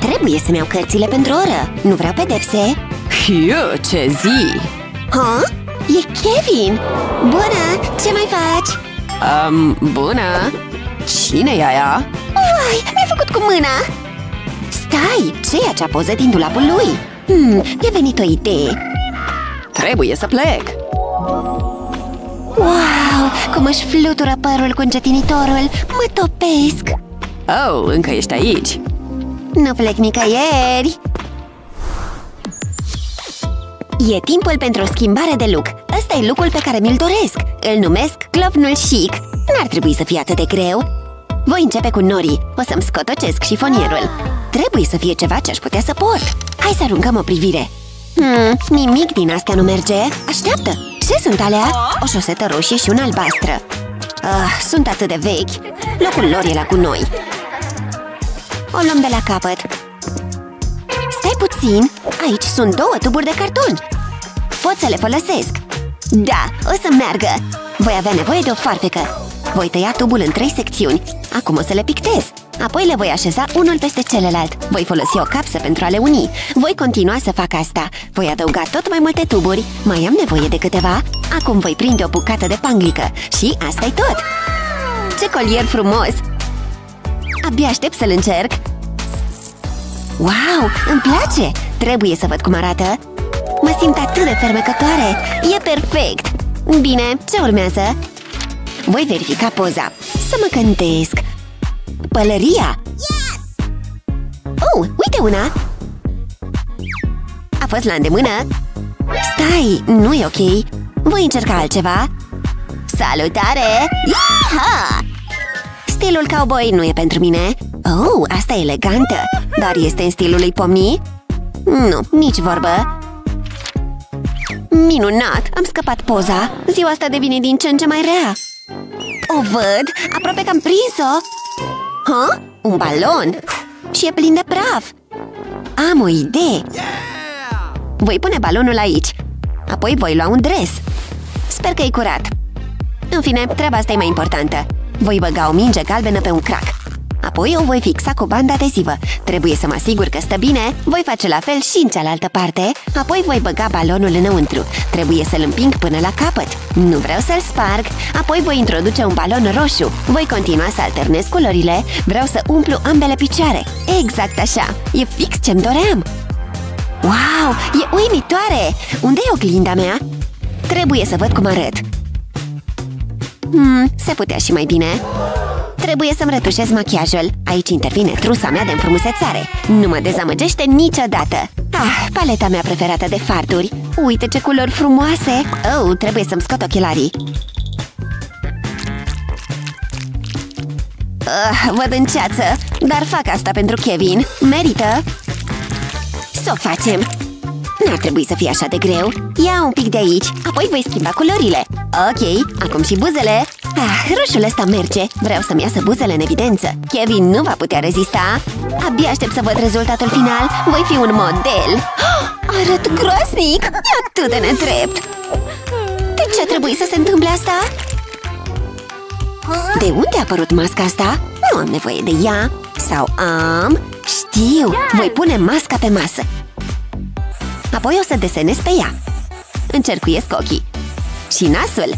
Trebuie să-mi iau cărțile pentru oră Nu vreau pedepse Hiu, ce zi! Ha? E Kevin! Bună! Ce mai faci? Um, bună! Cine e aia? Vai, mi-ai făcut cu mâna! Stai! ce e acea poză din dulapul lui? Hmm, mi-a venit o idee Trebuie să plec! Wow! Cum își flutură părul cu încetinitorul! Mă topesc! Oh, încă ești aici! Nu plec nicăieri! E timpul pentru o schimbare de look. Ăsta e lookul pe care mi-l doresc. Îl numesc clovnul chic. N-ar trebui să fie atât de greu. Voi începe cu Nori. O să-mi scotocesc șifonierul. Trebuie să fie ceva ce aș putea să port. Hai să aruncăm o privire. Hmm, nimic din astea nu merge. Așteaptă! Ce sunt alea? O șosetă roșie și una albastră. Ah, sunt atât de vechi. Locul lor e la cu noi. O luăm de la capăt. Stai puțin! Aici sunt două tuburi de carton. Pot să le folosesc. Da, o să meargă. Voi avea nevoie de o farfecă. Voi tăia tubul în trei secțiuni. Acum o să le pictez. Apoi le voi așeza unul peste celălalt. Voi folosi o capsă pentru a le uni. Voi continua să fac asta. Voi adăuga tot mai multe tuburi. Mai am nevoie de câteva. Acum voi prinde o bucată de panglică. Și asta e tot. Ce colier frumos! Abia aștept să-l încerc. Wow, îmi place! Trebuie să văd cum arată. Mă simt atât de fermecătoare. E perfect! Bine, ce urmează? Voi verifica poza. Să mă cântesc. Pălăria! Yes! Oh, uite una! A fost la îndemână? Stai, nu e ok. Voi încerca altceva. Salutare! Iaha! Stilul cowboy nu e pentru mine. Oh, asta e elegantă. Dar este în stilul lui Pomni? Nu, nici vorbă. Minunat! Am scăpat poza. Ziua asta devine din ce în ce mai rea. O văd! Aproape că am prins-o! Ha? Un balon! Și e plin de praf! Am o idee! Voi pune balonul aici. Apoi voi lua un dres. Sper că e curat. În fine, treaba asta e mai importantă. Voi băga o minge galbenă pe un crack. Apoi o voi fixa cu bandă adezivă. Trebuie să mă asigur că stă bine, voi face la fel și în cealaltă parte, apoi voi băga balonul înăuntru. Trebuie să-l împing până la capăt. Nu vreau să-l sparg, apoi voi introduce un balon roșu. Voi continua să alternez culorile, vreau să umplu ambele picioare. Exact așa, e fix ce-mi doream. Wow, e uimitoare! Unde e oglinda mea? Trebuie să văd cum arăt. Hmm, se putea și mai bine. Trebuie să-mi retușez machiajul. Aici intervine trusa mea de înfrumusețare. Nu mă dezamăgește niciodată. Ah, paleta mea preferată de farduri. Uite ce culori frumoase! Oh, trebuie să-mi scot ochelarii. Uh, văd în ceață, dar fac asta pentru Kevin. Merită! Să o facem! N-ar trebui să fie așa de greu. Ia un pic de aici, apoi voi schimba culorile. Ok, acum și buzele. Ah, roșul ăsta merge. Vreau să-mi iasă buzele în evidență. Kevin nu va putea rezista. Abia aștept să văd rezultatul final. Voi fi un model. Oh, arăt groasnic! E atât de nedrept! De ce trebuie să se întâmple asta? De unde a apărut masca asta? Nu am nevoie de ea. Sau am... Știu! Voi pune masca pe masă. Apoi o să desenez pe ea. Încercuiesc ochii. Și nasul.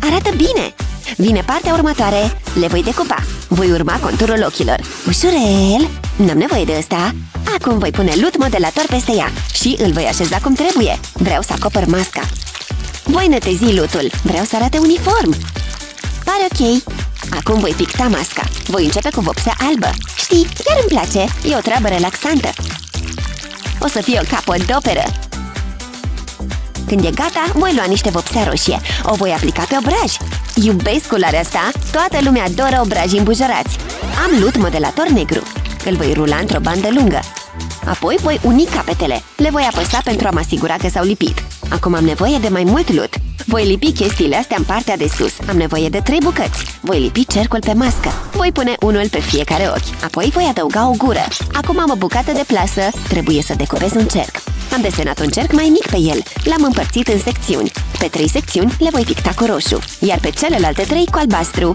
Arată bine! Vine partea următoare. Le voi decupa. Voi urma conturul ochilor. Ușurel! N-am nevoie de ăsta. Acum voi pune lut modelator peste ea și îl voi așeza cum trebuie. Vreau să acopăr masca. Voi netezi lutul. Vreau să arate uniform. Pare ok. Acum voi picta masca. Voi începe cu vopsea albă. Știi, chiar îmi place. E o treabă relaxantă. O să fie o capodoperă. Când e gata, voi lua niște vopsea roșie. O voi aplica pe obraj. Iubesc culoarea asta! Toată lumea adoră obrajii îmbujorați. Am lut modelator negru. Îl voi rula într-o bandă lungă. Apoi voi uni capetele. Le voi apăsa pentru a mă asigura că s-au lipit. Acum am nevoie de mai mult lut. Voi lipi chestiile astea în partea de sus. Am nevoie de trei bucăți. Voi lipi cercul pe mască. Voi pune unul pe fiecare ochi. Apoi voi adăuga o gură. Acum am o bucată de plasă. Trebuie să decupez un cerc. Am desenat un cerc mai mic pe el. L-am împărțit în secțiuni. Pe trei secțiuni le voi picta cu roșu, iar pe celelalte trei cu albastru.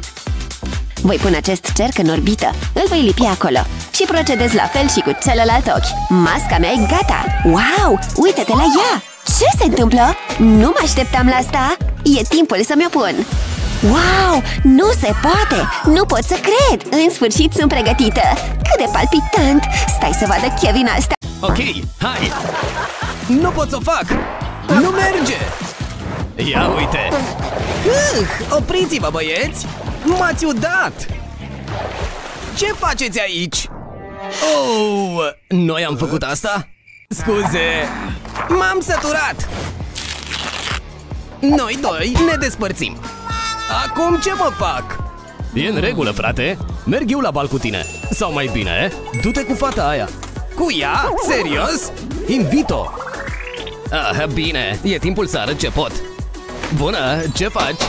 Voi pune acest cerc în orbită, îl voi lipi acolo Și procedez la fel și cu celălalt ochi Masca mea e gata! Wow! Uite-te la ea! Ce se întâmplă? Nu mă așteptam la asta! E timpul să mi-o pun! Wow! Nu se poate! Nu pot să cred! În sfârșit sunt pregătită! Cât de palpitant! Stai să vadă Kevin asta! Ok, hai! Nu pot să o fac! Nu merge! Ia uite! Uh, opriți-vă, băieți! M-ați udat! Ce faceți aici? Oh, noi am făcut asta? Scuze! M-am săturat! Noi doi ne despărțim! Acum ce mă fac? E în regulă, frate. Merg eu la bal cu tine. Sau mai bine, du-te cu fata aia. Cu ea? Serios? Invito! Ah, bine, e timpul să arăt ce pot. Bună, ce faci?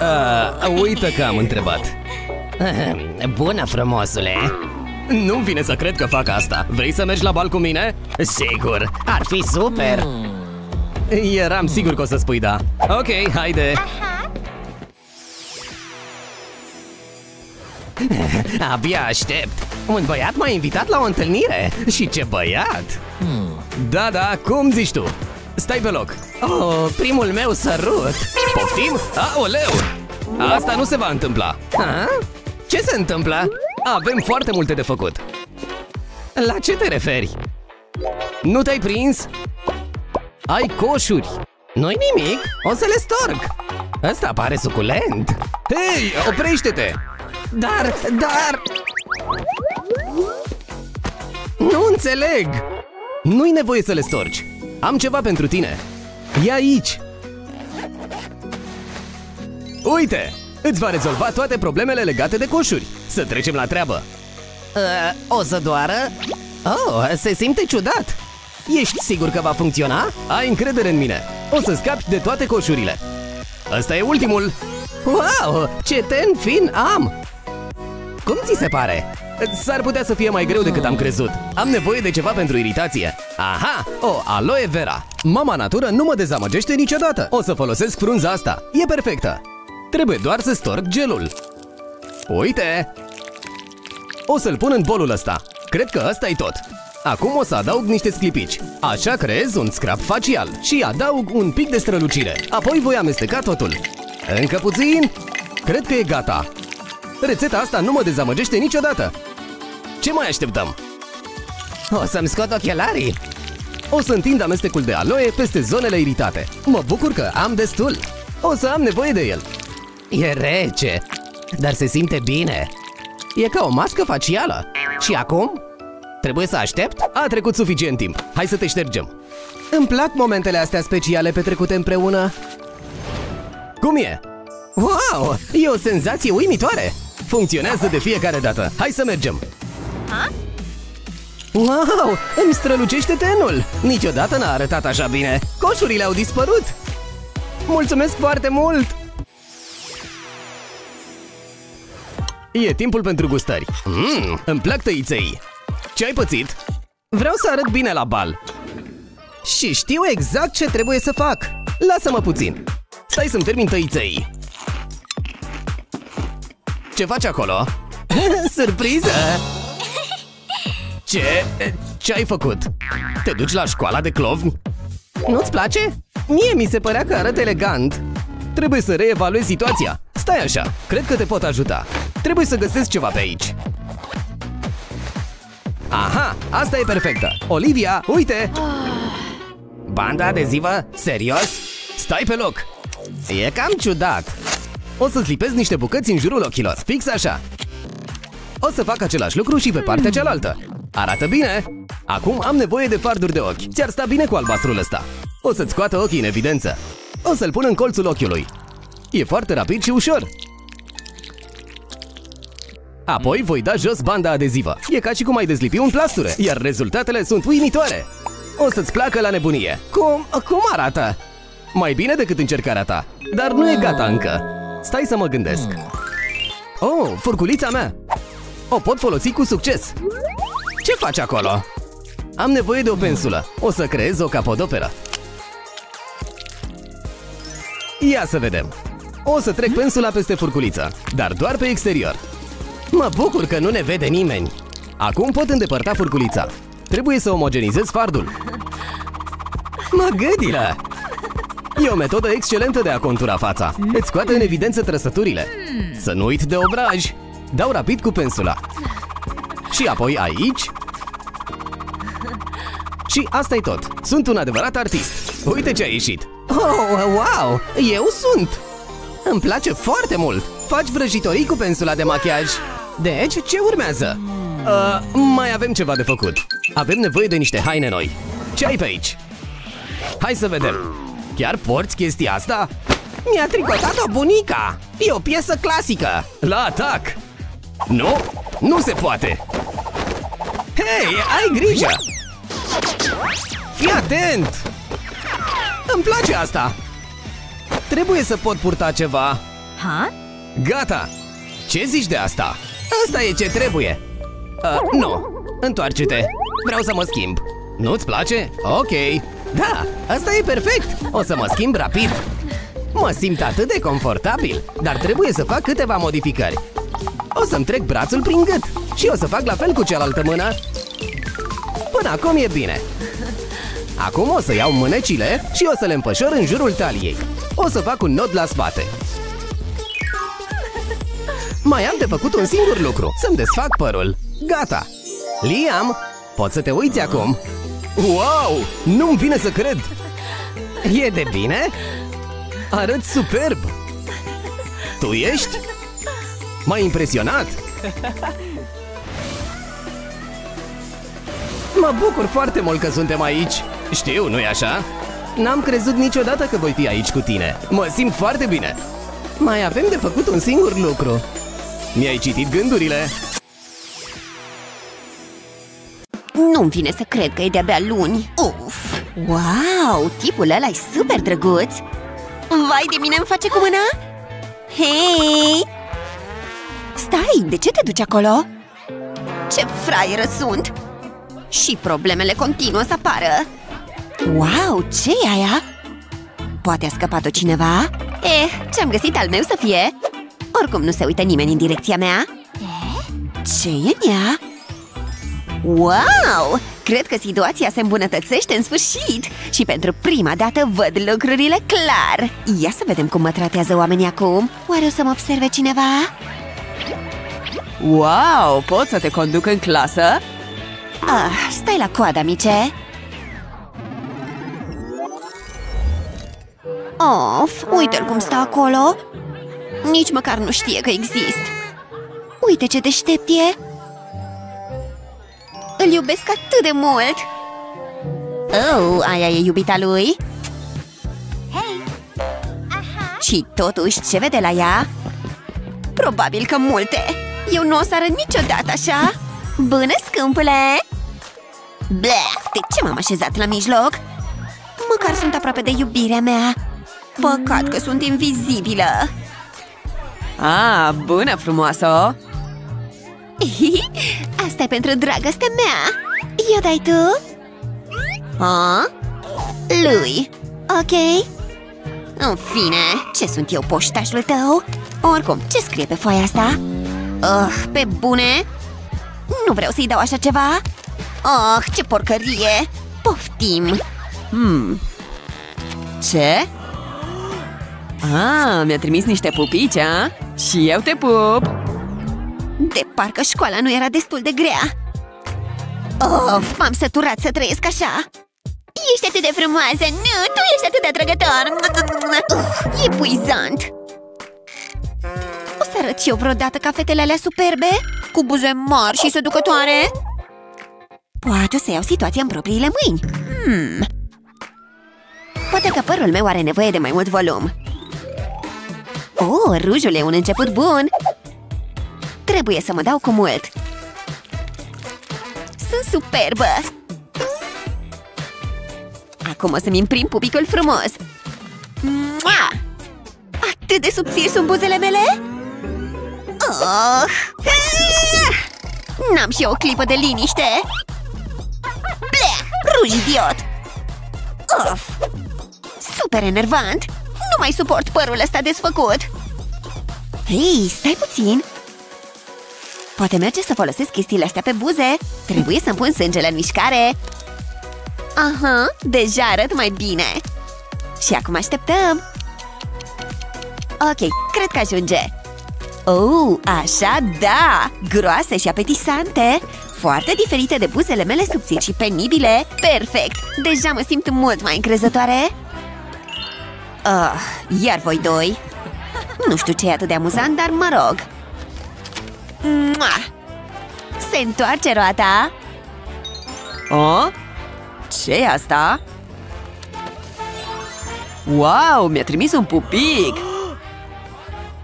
Ah, uită că am întrebat. Bună, frumosule! Nu vine să cred că fac asta. Vrei să mergi la bal cu mine? Sigur, ar fi super! Eram sigur că o să spui da. Ok, haide! Abia aștept! Un băiat m-a invitat la o întâlnire! Și ce băiat! Da, da, cum zici tu? Stai pe loc! Oh, primul meu sărut! Poftim? Aoleu! Asta nu se va întâmpla! Ha? Ce se întâmplă? Avem foarte multe de făcut! La ce te referi? Nu te-ai prins? Ai coșuri! Nu-i nimic, o să le storc! Ăsta pare suculent! Hei, oprește-te! Dar, dar... Nu înțeleg! Nu-i nevoie să le storci! Am ceva pentru tine! E aici! Uite! Îți va rezolva toate problemele legate de coșuri! Să trecem la treabă! Uh, o să doară? Oh, se simte ciudat! Ești sigur că va funcționa? Ai încredere în mine! O să scapi de toate coșurile! Ăsta e ultimul! Wow, ce ten fin am! Cum ți se pare? S-ar putea să fie mai greu decât am crezut. Am nevoie de ceva pentru iritație. Aha! O aloe vera! Mama natură nu mă dezamăgește niciodată. O să folosesc frunza asta. E perfectă. Trebuie doar să storc gelul. Uite! O să-l pun în bolul ăsta. Cred că ăsta e tot. Acum o să adaug niște sclipici. Așa creez un scrap facial și adaug un pic de strălucire. Apoi voi amesteca totul. Încă puțin. Cred că e gata. Rețeta asta nu mă dezamăgește niciodată. Ce mai așteptăm? O să-mi scot ochelarii! O să întind amestecul de aloe peste zonele iritate. Mă bucur că am destul. O să am nevoie de el. E rece, dar se simte bine. E ca o mască facială. Și acum? Trebuie să aștept? A trecut suficient timp. Hai să te ștergem. Îmi plac momentele astea speciale petrecute împreună. Cum e? Wow! E o senzație uimitoare! Funcționează de fiecare dată. Hai să mergem! Ha? Wow! Îmi strălucește tenul! Niciodată n-a arătat așa bine! Coșurile au dispărut! Mulțumesc foarte mult! E timpul pentru gustări. Mmm, îmi plac tăiței. Ce ai pățit? Vreau să arăt bine la bal. Și știu exact ce trebuie să fac. Lasă-mă puțin. Stai să-mi termin tăiței. Ce faci acolo? Surpriză! Ce? Ce ai făcut? Te duci la școala de clovni? Nu-ți place? Mie mi se părea că arăt elegant. Trebuie să reevaluezi situația. Stai așa, cred că te pot ajuta. Trebuie să găsesc ceva pe aici. Aha, asta e perfectă. Olivia, uite! Banda adezivă? Serios? Stai pe loc! E cam ciudat. O să-ți lipesc niște bucăți în jurul ochilor, fix așa. O să fac același lucru și pe partea cealaltă. Arată bine! Acum am nevoie de farduri de ochi. Ți-ar sta bine cu albastrul ăsta. O să-ți scoată ochii în evidență. O să-l pun în colțul ochiului. E foarte rapid și ușor. Apoi voi da jos banda adezivă. E ca și cum ai dezlipi un plasture, iar rezultatele sunt uimitoare. O să-ți placă la nebunie. Cum, cum arată? Mai bine decât încercarea ta, dar nu e gata încă. Stai să mă gândesc. Oh, furculița mea! O pot folosi cu succes. Ce faci acolo? Am nevoie de o pensulă. O să creez o capodoperă. Ia să vedem. O să trec pensula peste furculiță, dar doar pe exterior. Mă bucur că nu ne vede nimeni. Acum pot îndepărta furculița. Trebuie să omogenizez fardul. Mă gâdilă! E o metodă excelentă de a contura fața. Îți scoate în evidență trăsăturile. Să nu uit de obraj. Dau rapid cu pensula. Și apoi aici. Și asta e tot. Sunt un adevărat artist. Uite ce a ieșit. Oh, wow! Eu sunt! Îmi place foarte mult! Faci vrăjitorii cu pensula de machiaj. Deci, ce urmează? Uh, mai avem ceva de făcut. Avem nevoie de niște haine noi. Ce ai pe aici? Hai să vedem. Chiar porți chestia asta? Mi-a tricotat-o bunica! E o piesă clasică! La atac! Nu? Nu se poate! Hei, ai grijă! Fii atent! Îmi place asta! Trebuie să pot purta ceva. Ha? Gata! Ce zici de asta? Asta e ce trebuie! Uh, nu, întoarce-te! Vreau să mă schimb! Nu-ți place? Ok! Da, asta e perfect! O să mă schimb rapid! Mă simt atât de confortabil, dar trebuie să fac câteva modificări. O să-mi trec brațul prin gât și o să fac la fel cu cealaltă mână. Până acum e bine. Acum o să iau mânecile și o să le împășor în jurul taliei. O să fac un nod la spate. Mai am de făcut un singur lucru, să-mi desfac părul. Gata! Liam, poți să te uiți acum? Wow! Nu-mi vine să cred! E de bine? Arăți superb! Tu ești? M-ai impresionat! Mă bucur foarte mult că suntem aici! Știu, nu-i așa? N-am crezut niciodată că voi fi aici cu tine. Mă simt foarte bine. Mai avem de făcut un singur lucru. Mi-ai citit gândurile. Nu-mi vine să cred că e de-abia luni Uf! Wow! Tipul ăla e super drăguț Vai de mine îmi face cu mâna Hei! Stai, de ce te duci acolo? Ce fraieră sunt! Și problemele continuă să apară Wow, ce e aia? Poate a scăpat-o cineva? Eh, ce-am găsit al meu să fie? Oricum nu se uită nimeni în direcția mea Ce e în ea? Wow! Cred că situația se îmbunătățește în sfârșit Și pentru prima dată văd lucrurile clar Ia să vedem cum mă tratează oamenii acum Oare o să mă observe cineva? Wow, pot să te conduc în clasă? Ah, stai la coadă, amice Of, uite-l cum stă acolo Nici măcar nu știe că exist Uite ce deștept e Îl iubesc atât de mult Oh, aia e iubita lui Hei! Aha! Și totuși, ce vede la ea? Probabil că multe Eu nu o să arăt niciodată așa Bună, scumpule! Bleh, de ce m-am așezat la mijloc? Măcar sunt aproape de iubirea mea Păcat că sunt invizibilă Ah, bună frumoasă! Asta e pentru dragostea mea Eu dai tu? A? Lui Ok În fine, ce sunt eu, poștașul tău? Oricum, ce scrie pe foaia asta? Oh, pe bune? Nu vreau să-i dau așa ceva Oh, ce porcărie Poftim Hmm. Ce? Ah, mi-a trimis niște pupici, a? Și eu te pup! De parcă școala nu era destul de grea Of, m-am săturat să trăiesc așa Ești atât de frumoasă, nu, tu ești atât de atrăgător uh, E puizant O să arăt eu vreodată ca fetele alea superbe? Cu buze mari și seducătoare? Poate o să iau situația în propriile mâini hmm. Poate că părul meu are nevoie de mai mult volum Oh, rujul e un început bun Trebuie să mă dau cu mult Sunt superbă Acum o să-mi imprim pupicul frumos Mua! Atât de subțiri sunt buzele mele oh! N-am și eu o clipă de liniște Bleh! Ruj idiot Of! Super enervant! Nu mai suport părul ăsta desfăcut. Hei, stai puțin! Poate merge să folosesc chestiile astea pe buze? Trebuie să-mi pun sângele în mișcare. Aha, deja arăt mai bine. Și acum așteptăm. Ok, cred că ajunge. Oh, așa da! Groase și apetisante. Foarte diferite de buzele mele subțiri și penibile. Perfect! Deja mă simt mult mai încrezătoare uh, Iar voi doi Nu știu ce e atât de amuzant, dar mă rog Mua! Se întoarce roata Oh? ce e asta? Wow, mi-a trimis un pupic!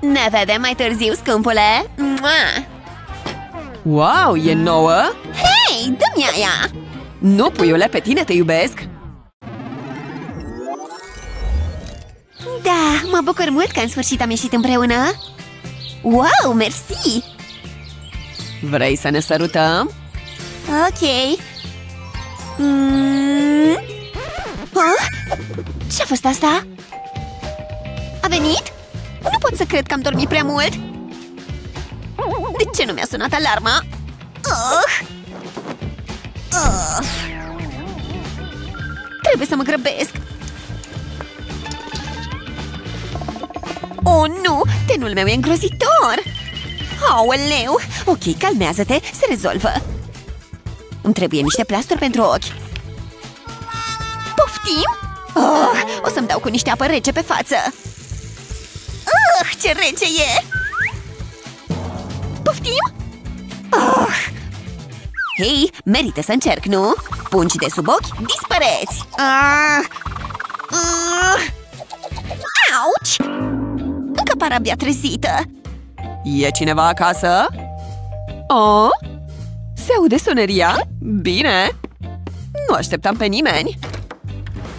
Ne vedem mai târziu, scumpule Mua! Wow, e nouă? Hei, dă-mi aia! Nu, puiule, pe tine te iubesc! Da, mă bucur mult că în sfârșit am ieșit împreună Wow, mersi! Vrei să ne sărutăm? Ok mm. ah? Ce-a fost asta? A venit? Nu pot să cred că am dormit prea mult De ce nu mi-a sunat alarma? Uh. Uh. Trebuie să mă grăbesc Oh, nu! Tenul meu e îngrozitor! Aoleu! Ok, calmează-te, se rezolvă Îmi trebuie niște plasturi pentru ochi Poftim? Oh, o să-mi dau cu niște apă rece pe față uh, Ce rece e! Poftim? Oh. Hei, merită să încerc, nu? Pungi de sub ochi, dispăreți! Ah. Ah. Auci! Încă par abia trezită E cineva acasă? Oh? Se aude soneria? Bine! Nu așteptam pe nimeni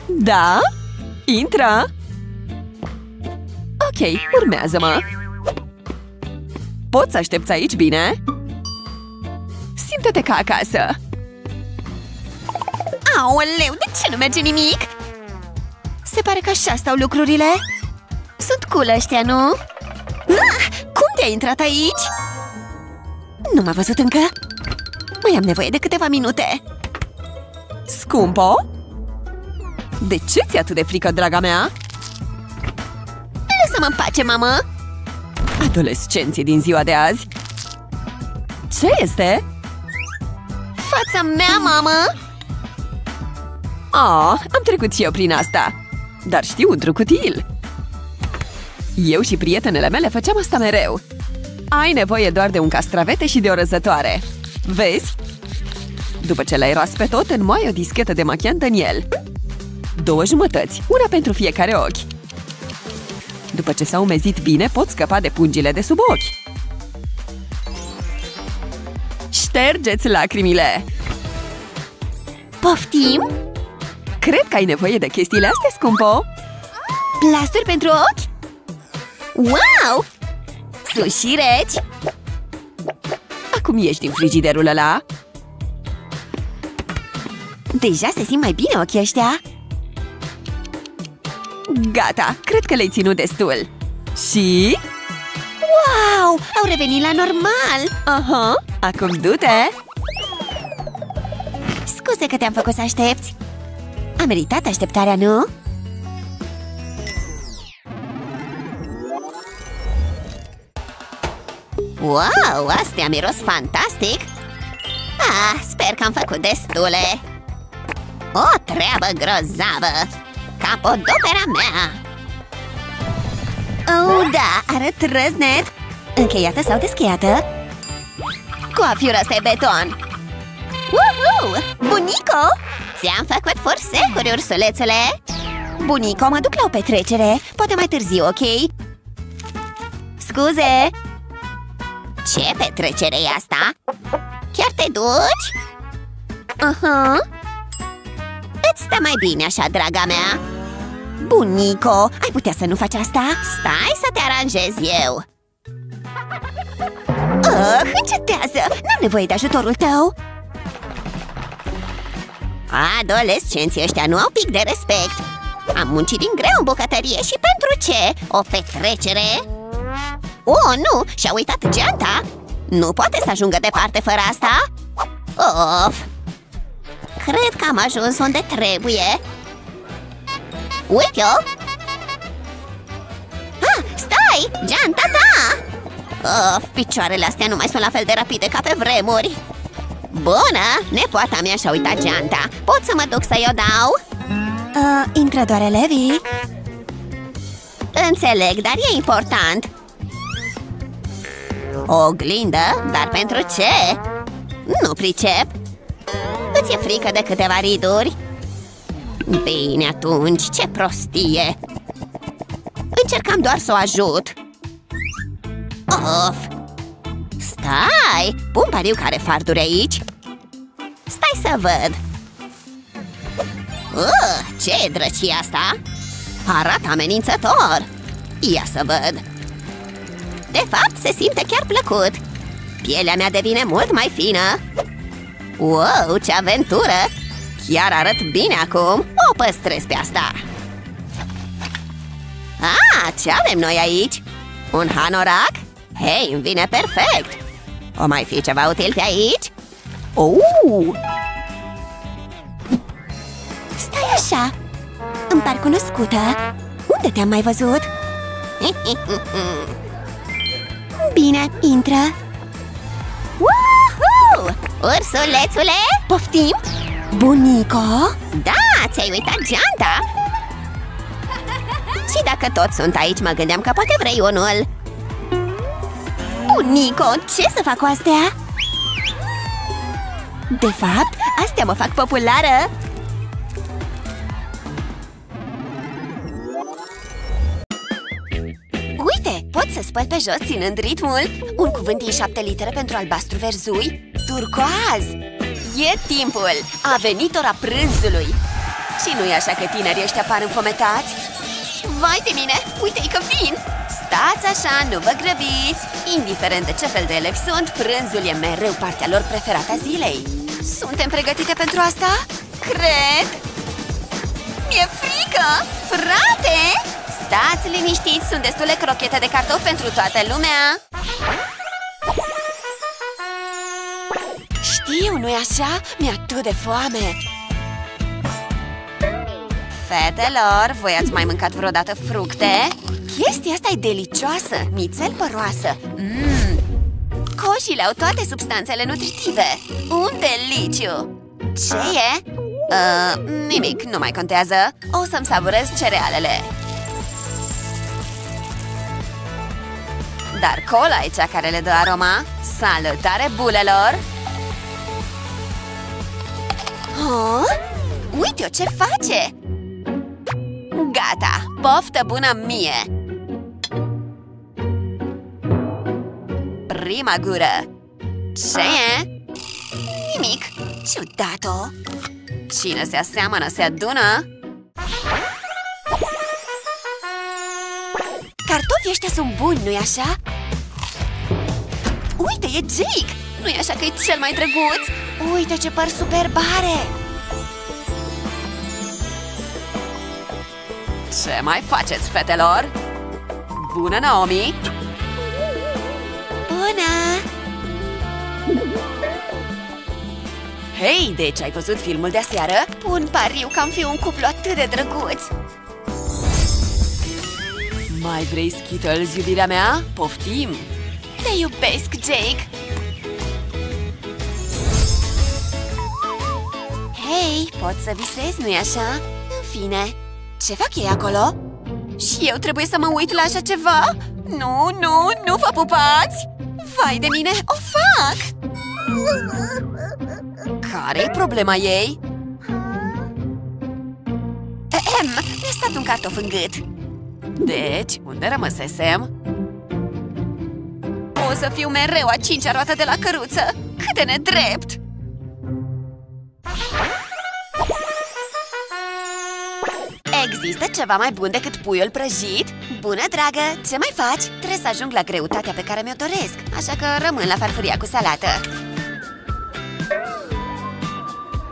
Da? Intră! Ok, urmează-mă Poți să aștepți aici, bine? Simte-te ca acasă Aoleu, de ce nu merge nimic? Se pare că așa stau lucrurile Sunt cool ăștia, nu? Ah, cum te-ai intrat aici? Nu m-a văzut încă? Mai am nevoie de câteva minute Scumpo? De ce ți-e atât de frică, draga mea? Lasă-mă în pace, mamă! Adolescenții din ziua de azi Ce este? Fața mea, mamă! Ah, am trecut și eu prin asta Dar știu un truc util Eu și prietenele mele făceam asta mereu Ai nevoie doar de un castravete și de o răzătoare Vezi? După ce l-ai ras pe tot, înmoai o dischetă de machiant în el Două jumătăți, una pentru fiecare ochi După ce s-a umezit bine, poți scăpa de pungile de sub ochi Ștergeți lacrimile! Poftim? Cred că ai nevoie de chestiile astea, scumpo! Plasturi pentru ochi? Wow! Sushi reci! Acum ieși din frigiderul ăla Deja se simt mai bine ochii ăștia Gata, cred că le-ai ținut destul Și... Wow! Au revenit la normal! Aha, acum du-te! Scuze că te-am făcut să aștepți A meritat așteptarea, nu? Wow, astea miros fantastic! Ah, sper că am făcut destule! O treabă grozavă! Capodopera mea! Oh, da, arăt răznet! Încheiată sau descheiată? Coafiura asta e beton! Woohoo! Bunico! Ți-am făcut forsecuri, ursulețele! Bunico, mă duc la o petrecere Poate mai târziu, ok? Scuze! Ce petrecere e asta? Chiar te duci? Aha uh -huh. Îți stă mai bine așa, draga mea Bunico, ai putea să nu faci asta? Stai să te aranjez eu Oh, încetează! N-am nevoie de ajutorul tău Adolescenții ăștia nu au pic de respect Am muncit din greu în bucătărie și pentru ce? O petrecere? Oh, nu! Și-a uitat geanta! Nu poate să ajungă departe fără asta! Of! Cred că am ajuns unde trebuie Uite-o! Ah, stai! Geanta ta! Of, picioarele astea nu mai sunt la fel de rapide ca pe vremuri Bună! Nepoata mea și-a uitat geanta Pot să mă duc să-i o dau? Uh, intră doar elevii Înțeleg, dar e important O oglindă? Dar pentru ce? Nu pricep Îți e frică de câteva riduri? Bine atunci, ce prostie Încercam doar să o ajut Of! Stai! Pun pariu care farduri aici Stai să văd uh, Ce e drăcia asta? Arată amenințător Ia să văd De fapt, se simte chiar plăcut Pielea mea devine mult mai fină Wow, ce aventură! Chiar arăt bine acum O păstrez pe asta Ah, ce avem noi aici? Un hanorac? Hei, îmi vine perfect! O mai fi ceva util pe aici? Uh! Stai așa! Îmi par cunoscută Unde te-am mai văzut? Bine, intră Woohoo! Ursulețule? Poftim? Bunico? Da, ți-ai uitat geanta? Și dacă toți sunt aici, mă gândeam că poate vrei unul Bunico, ce să fac cu astea? De fapt, astea mă fac populară pot să spăl pe jos ținând ritmul Un cuvânt din șapte litere pentru albastru verzui Turcoaz E timpul! A venit ora prânzului Și nu-i așa că tinerii ăștia par înfometați? Vai de mine! Uite-i că vin! Stați așa, nu vă grăbiți! Indiferent de ce fel de elevi sunt, prânzul e mereu partea lor preferată a zilei Suntem pregătite pentru asta? Cred! Mi-e frică! Frate! Stați liniștiți, sunt destule crochete de cartofi pentru toată lumea! Știu, nu-i așa? Mi-e atât de foame! Fetelor, voi ați mai mâncat vreodată fructe? Chestia asta e delicioasă, nițel păroasă mm. Coșile au toate substanțele nutritive Un deliciu! Ce e? Uh, nimic, nu mai contează O să-mi savurez cerealele Dar cola e cea care le dă aroma Salutare bulelor! Oh? Uite-o ce face! Gata! Poftă bună mie! Prima gură! Ce e? Nimic! Ciudat-o! Cine se aseamănă se adună? Cartofii ăștia sunt buni, nu-i așa? Uite, e Jake! Nu-i așa că e cel mai drăguț? Uite ce păr superb are! Ce mai faceți, fetelor? Bună, Naomi! Bună! Hei, deci ai văzut filmul de seară? Pun pariu că am fi un cuplu atât de drăguț! Mai vrei Skittles, iubirea mea? Poftim! Te iubesc, Jake! Hei, pot să visez, nu-i așa? În fine, ce fac ei acolo? Și eu trebuie să mă uit la așa ceva? Nu, nu, nu vă pupați! Vai de mine, o fac! Care-i problema ei? Ehem, mi-a stat un cartof în gât Deci, unde rămăsesem? O să fiu mereu a cincea roată de la căruță Cât de nedrept! Există ceva mai bun decât puiul prăjit? Bună, dragă! Ce mai faci? Trebuie să ajung la greutatea pe care mi-o doresc Așa că rămân la farfuria cu salată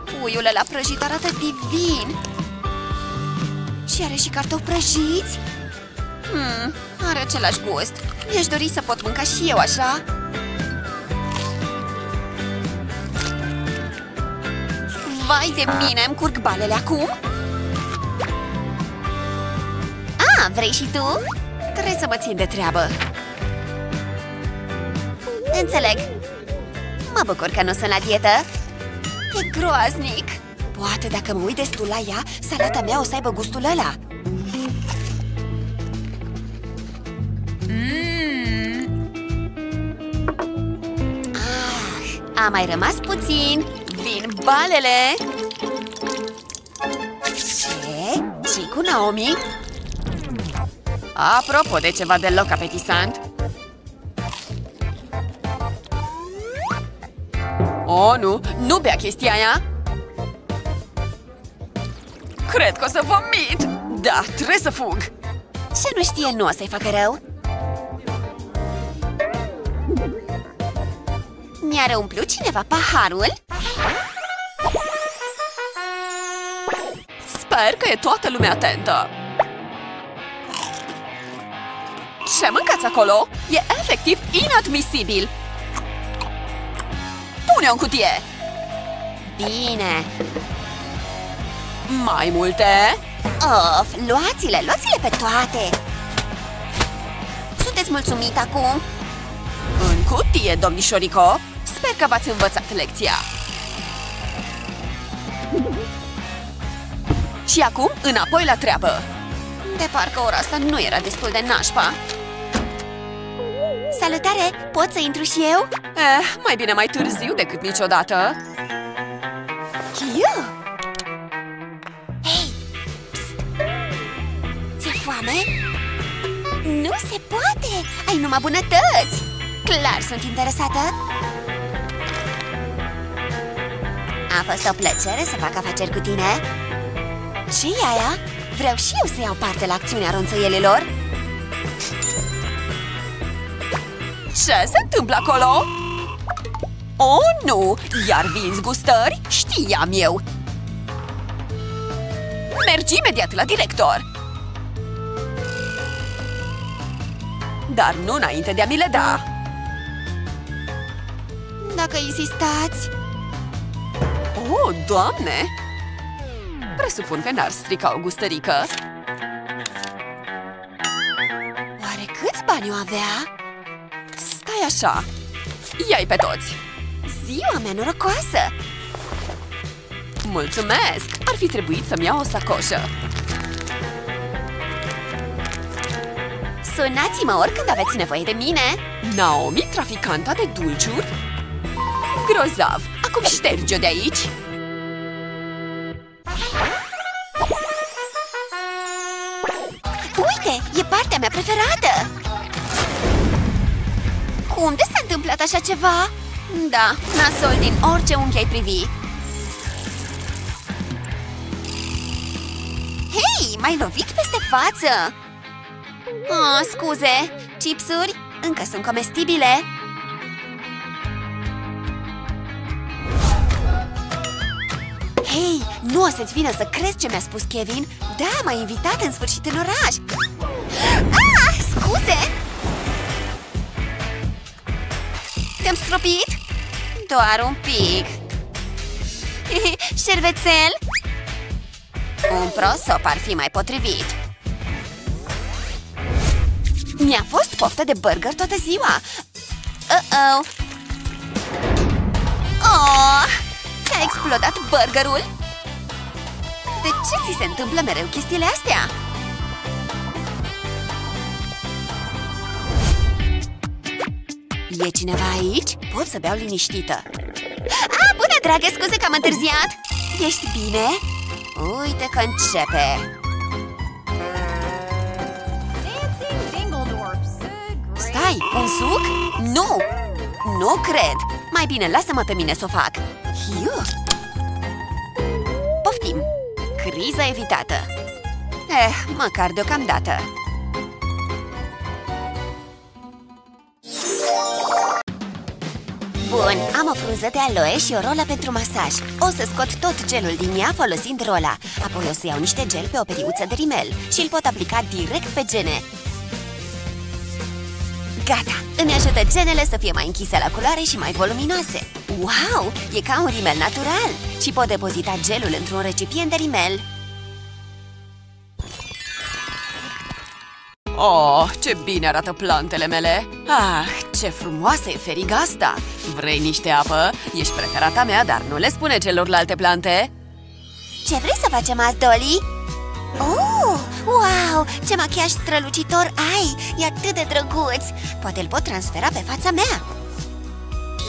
Puiul ăla prăjit arată divin Și are și cartofi prăjiți? Hmm, are același gust Mi-aș dori să pot mânca și eu așa. Vai de mine, îmi curg balele acum? A, vrei și tu? Trebuie să mă țin de treabă. Înțeleg Mă bucur că nu sunt la dietă E groaznic! Poate dacă mă uit destul la ea, salata mea o să aibă gustul ăla. A mai rămas puțin Vin balele! Ce? ce cu Naomi? Apropo de ceva deloc apetisant Oh, nu! Nu bea chestia aia! Cred că o să vomit! Da, trebuie să fug! Ce nu știe nu o să-i facă rău Mi-a umplut cineva paharul? Sper că e toată lumea atentă! Ce mâncați acolo? E efectiv inadmisibil! Pune-o în cutie! Bine Mai multe? Of, luați-le, luați-le pe toate Sunteți mulțumit acum? În cutie, domnișorico! Sper că v-ați învățat lecția! Și acum, înapoi la treabă! De parcă ora asta nu era destul de nașpa. Salutare, pot să intru și eu? Eh, mai bine mai târziu decât niciodată. Chiu! Hei! Psst! Ți-e foame? Nu se poate! Ai numai bunătăți! Clar sunt interesată! A fost o plăcere să fac afaceri cu tine! ce e aia? Vreau și eu să iau parte la acțiunea ronțăielilor! Ce se întâmplă acolo? Oh, nu! Iar vinzi gustări? Știam eu! Mergi imediat la director! Dar nu înainte de a mi le da! Dacă insistați... Oh, doamne! Presupun că n-ar strica o gustărică. Oare câți bani o avea? Stai așa! Ia-i pe toți! Ziua mea norocoasă! Mulțumesc! Ar fi trebuit să-mi iau o sacoșă. Sunați-mă oricând aveți nevoie de mine! Naomi, traficanta de dulciuri? Grozav! Acum șterge-o de aici! Partea mea preferată! Cum de s-a întâmplat așa ceva? Da, nasol din orice unghi ai privi Hei, m-ai lovit peste față! Oh, scuze, chipsuri încă sunt comestibile Hei, nu o să-ți vină să crezi ce mi-a spus Kevin? Da, m-a invitat în sfârșit în oraș Ah, scuze! Te-am stropit? Doar un pic Șervețel? Un prosop ar fi mai potrivit Mi-a fost poftă de burger toată ziua Uh-oh Oh! Ți-a explodat burgerul? De ce ți se întâmplă mereu chestiile astea? E cineva aici? Pot să beau liniștită Ah, bună, dragă, scuze că am întârziat Ești bine? Uite că începe Stai, un suc? Nu! Nu cred! Mai bine, lasă-mă pe mine să o fac Hiu! Poftim! Criza evitată. Eh, măcar deocamdată. Bun, am o frunză de aloe și o rolă pentru masaj. O să scot tot gelul din ea folosind rola. Apoi o să iau niște gel pe o periuță de rimel Și îl pot aplica direct pe gene Gata! Îmi ajută genele să fie mai închise la culoare și mai voluminoase Wow! E ca un rimel natural Și pot depozita gelul într-un recipient de rimel Oh, ce bine arată plantele mele! Ah, ce frumoasă e feriga asta! Vrei niște apă? Ești preferata mea, dar nu le spune celorlalte plante! Ce vrei să facem azi, Dolly? Oh, wow! Ce machiaj strălucitor ai! E atât de drăguț! Poate îl pot transfera pe fața mea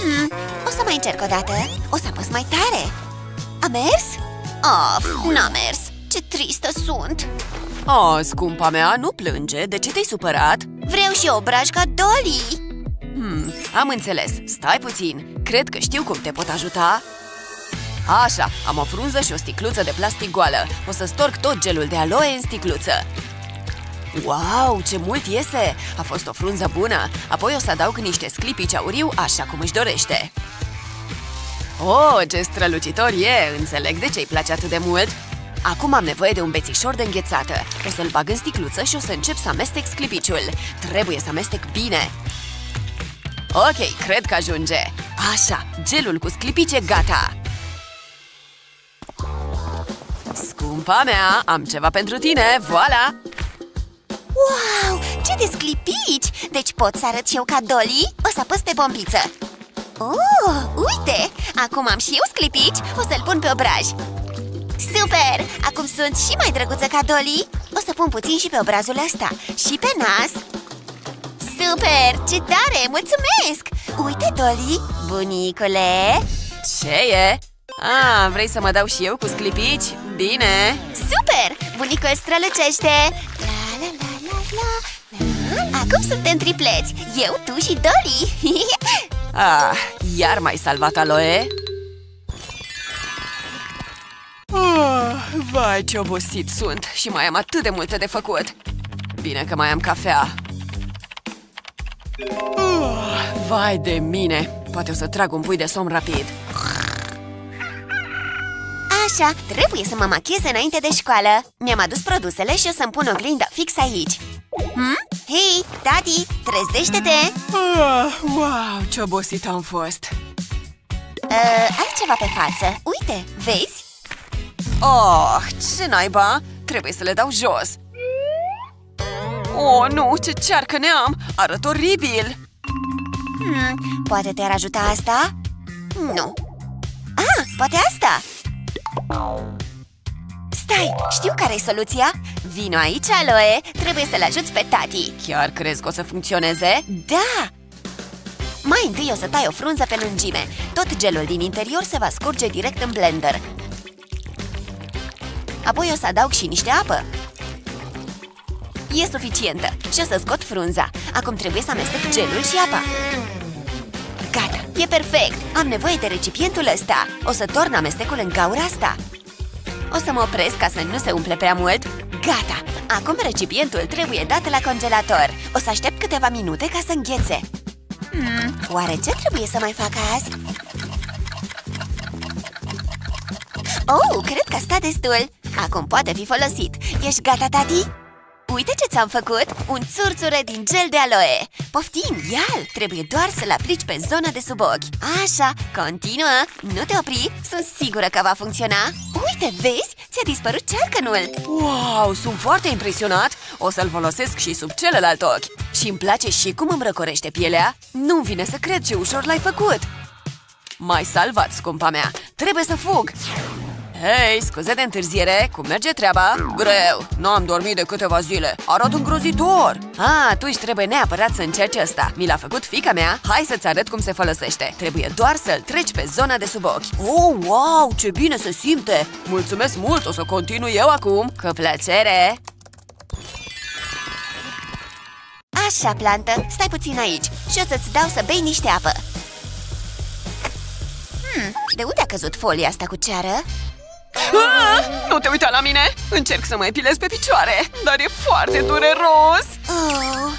hmm, O să mai încerc o dată O să apăs mai tare A mers? Of, n-a mers! Ce tristă sunt! Oh, scumpa mea, nu plânge, de ce te-ai supărat? Vreau și o braj ca Dolly! Hmm, am înțeles, stai puțin Cred că știu cum te pot ajuta Așa, am o frunză și o sticluță de plastic goală. O să storc tot gelul de aloe în sticluță. Wow, ce mult iese! A fost o frunză bună. Apoi o să adaug niște sclipici auriu așa cum își dorește. Oh, ce strălucitor e! Înțeleg de ce îi place atât de mult. Acum am nevoie de un bețișor de înghețată. O să-l bag în sticluță și o să încep să amestec sclipiciul. Trebuie să amestec bine. Ok, cred că ajunge. Așa, gelul cu sclipici e gata Scumpa mea, am ceva pentru tine, voila! Wow, ce de sclipici! Deci pot să arăt și eu ca Dolly? O să apăs pe pompiță Oh, uite! Acum am și eu sclipici, o să-l pun pe obraj Super! Acum sunt și mai drăguță ca Dolly O să pun puțin și pe obrazul ăsta Și pe nas Super! Ce tare! Mulțumesc! Uite, Dolly! Bunicule! Ce e? Ah, vrei să mă dau și eu cu sclipici? Bine! Super! Bunicul strălucește! La, la, la, la, la, la. Acum suntem tripleți! Eu, tu și Dolly! ah, iar mai salvat aloe? Oh, vai, ce obosit sunt și mai am atât de multe de făcut Bine că mai am cafea oh, Vai de mine Poate o să trag un pui de somn rapid Așa, trebuie să mă machiez înainte de școală Mi-am adus produsele și o să-mi pun oglinda fix aici hmm? Hei, tati, trezește-te! oh, Wow, ce obosit am fost uh, Ai ceva pe față, uite, vezi? Oh, ce naiba? Trebuie să le dau jos Oh, nu, ce cearcă ne-am! Arăt oribil! Hmm, poate te-ar ajuta asta? Nu Ah, poate asta! Stai, știu care e soluția. Vino aici, Aloe, trebuie să-l ajuți pe tati. Chiar crezi că o să funcționeze? Da! Mai întâi o să tai o frunză pe lungime. Tot gelul din interior se va scurge direct în blender. Apoi o să adaug și niște apă. E suficientă. Și o să scot frunza. Acum trebuie să amestec gelul și apa. Gata, e perfect! Am nevoie de recipientul ăsta O să torn amestecul în gaura asta O să mă opresc ca să nu se umple prea mult Gata! Acum recipientul trebuie dat la congelator O să aștept câteva minute ca să înghețe hmm, Oare ce trebuie să mai fac azi? Oh, cred că a stat destul Acum poate fi folosit Ești gata, tati? Uite ce ți-am făcut! Un țurțure din gel de aloe! Poftim, ia-l! Trebuie doar să-l aplici pe zona de sub ochi Așa, continuă! Nu te opri! Sunt sigură că va funcționa! Uite, vezi? Ți-a dispărut cearcănul! Wow, sunt foarte impresionat! O să-l folosesc și sub celălalt ochi și îmi place și cum îmi răcorește pielea Nu vine să cred ce ușor l-ai făcut! Mai salvat, scumpa mea! Trebuie să fug! Hei, scuze de întârziere, cum merge treaba? Greu, nu am dormit de câteva zile. Arată îngrozitor. Ah, atunci trebuie neapărat să încerci asta Mi l-a făcut fica mea, hai să-ți arăt cum se folosește. Trebuie doar să-l treci pe zona de sub ochi. Oh, wow, ce bine se simte. Mulțumesc mult, o să continui eu acum. Cu plăcere. Așa, plantă, stai puțin aici și o să-ți dau să bei niște apă. Hmm, de unde a căzut folia asta cu ceară? Ah, nu te uita la mine! Încerc să mă epilez pe picioare, dar e foarte dureros! Oh,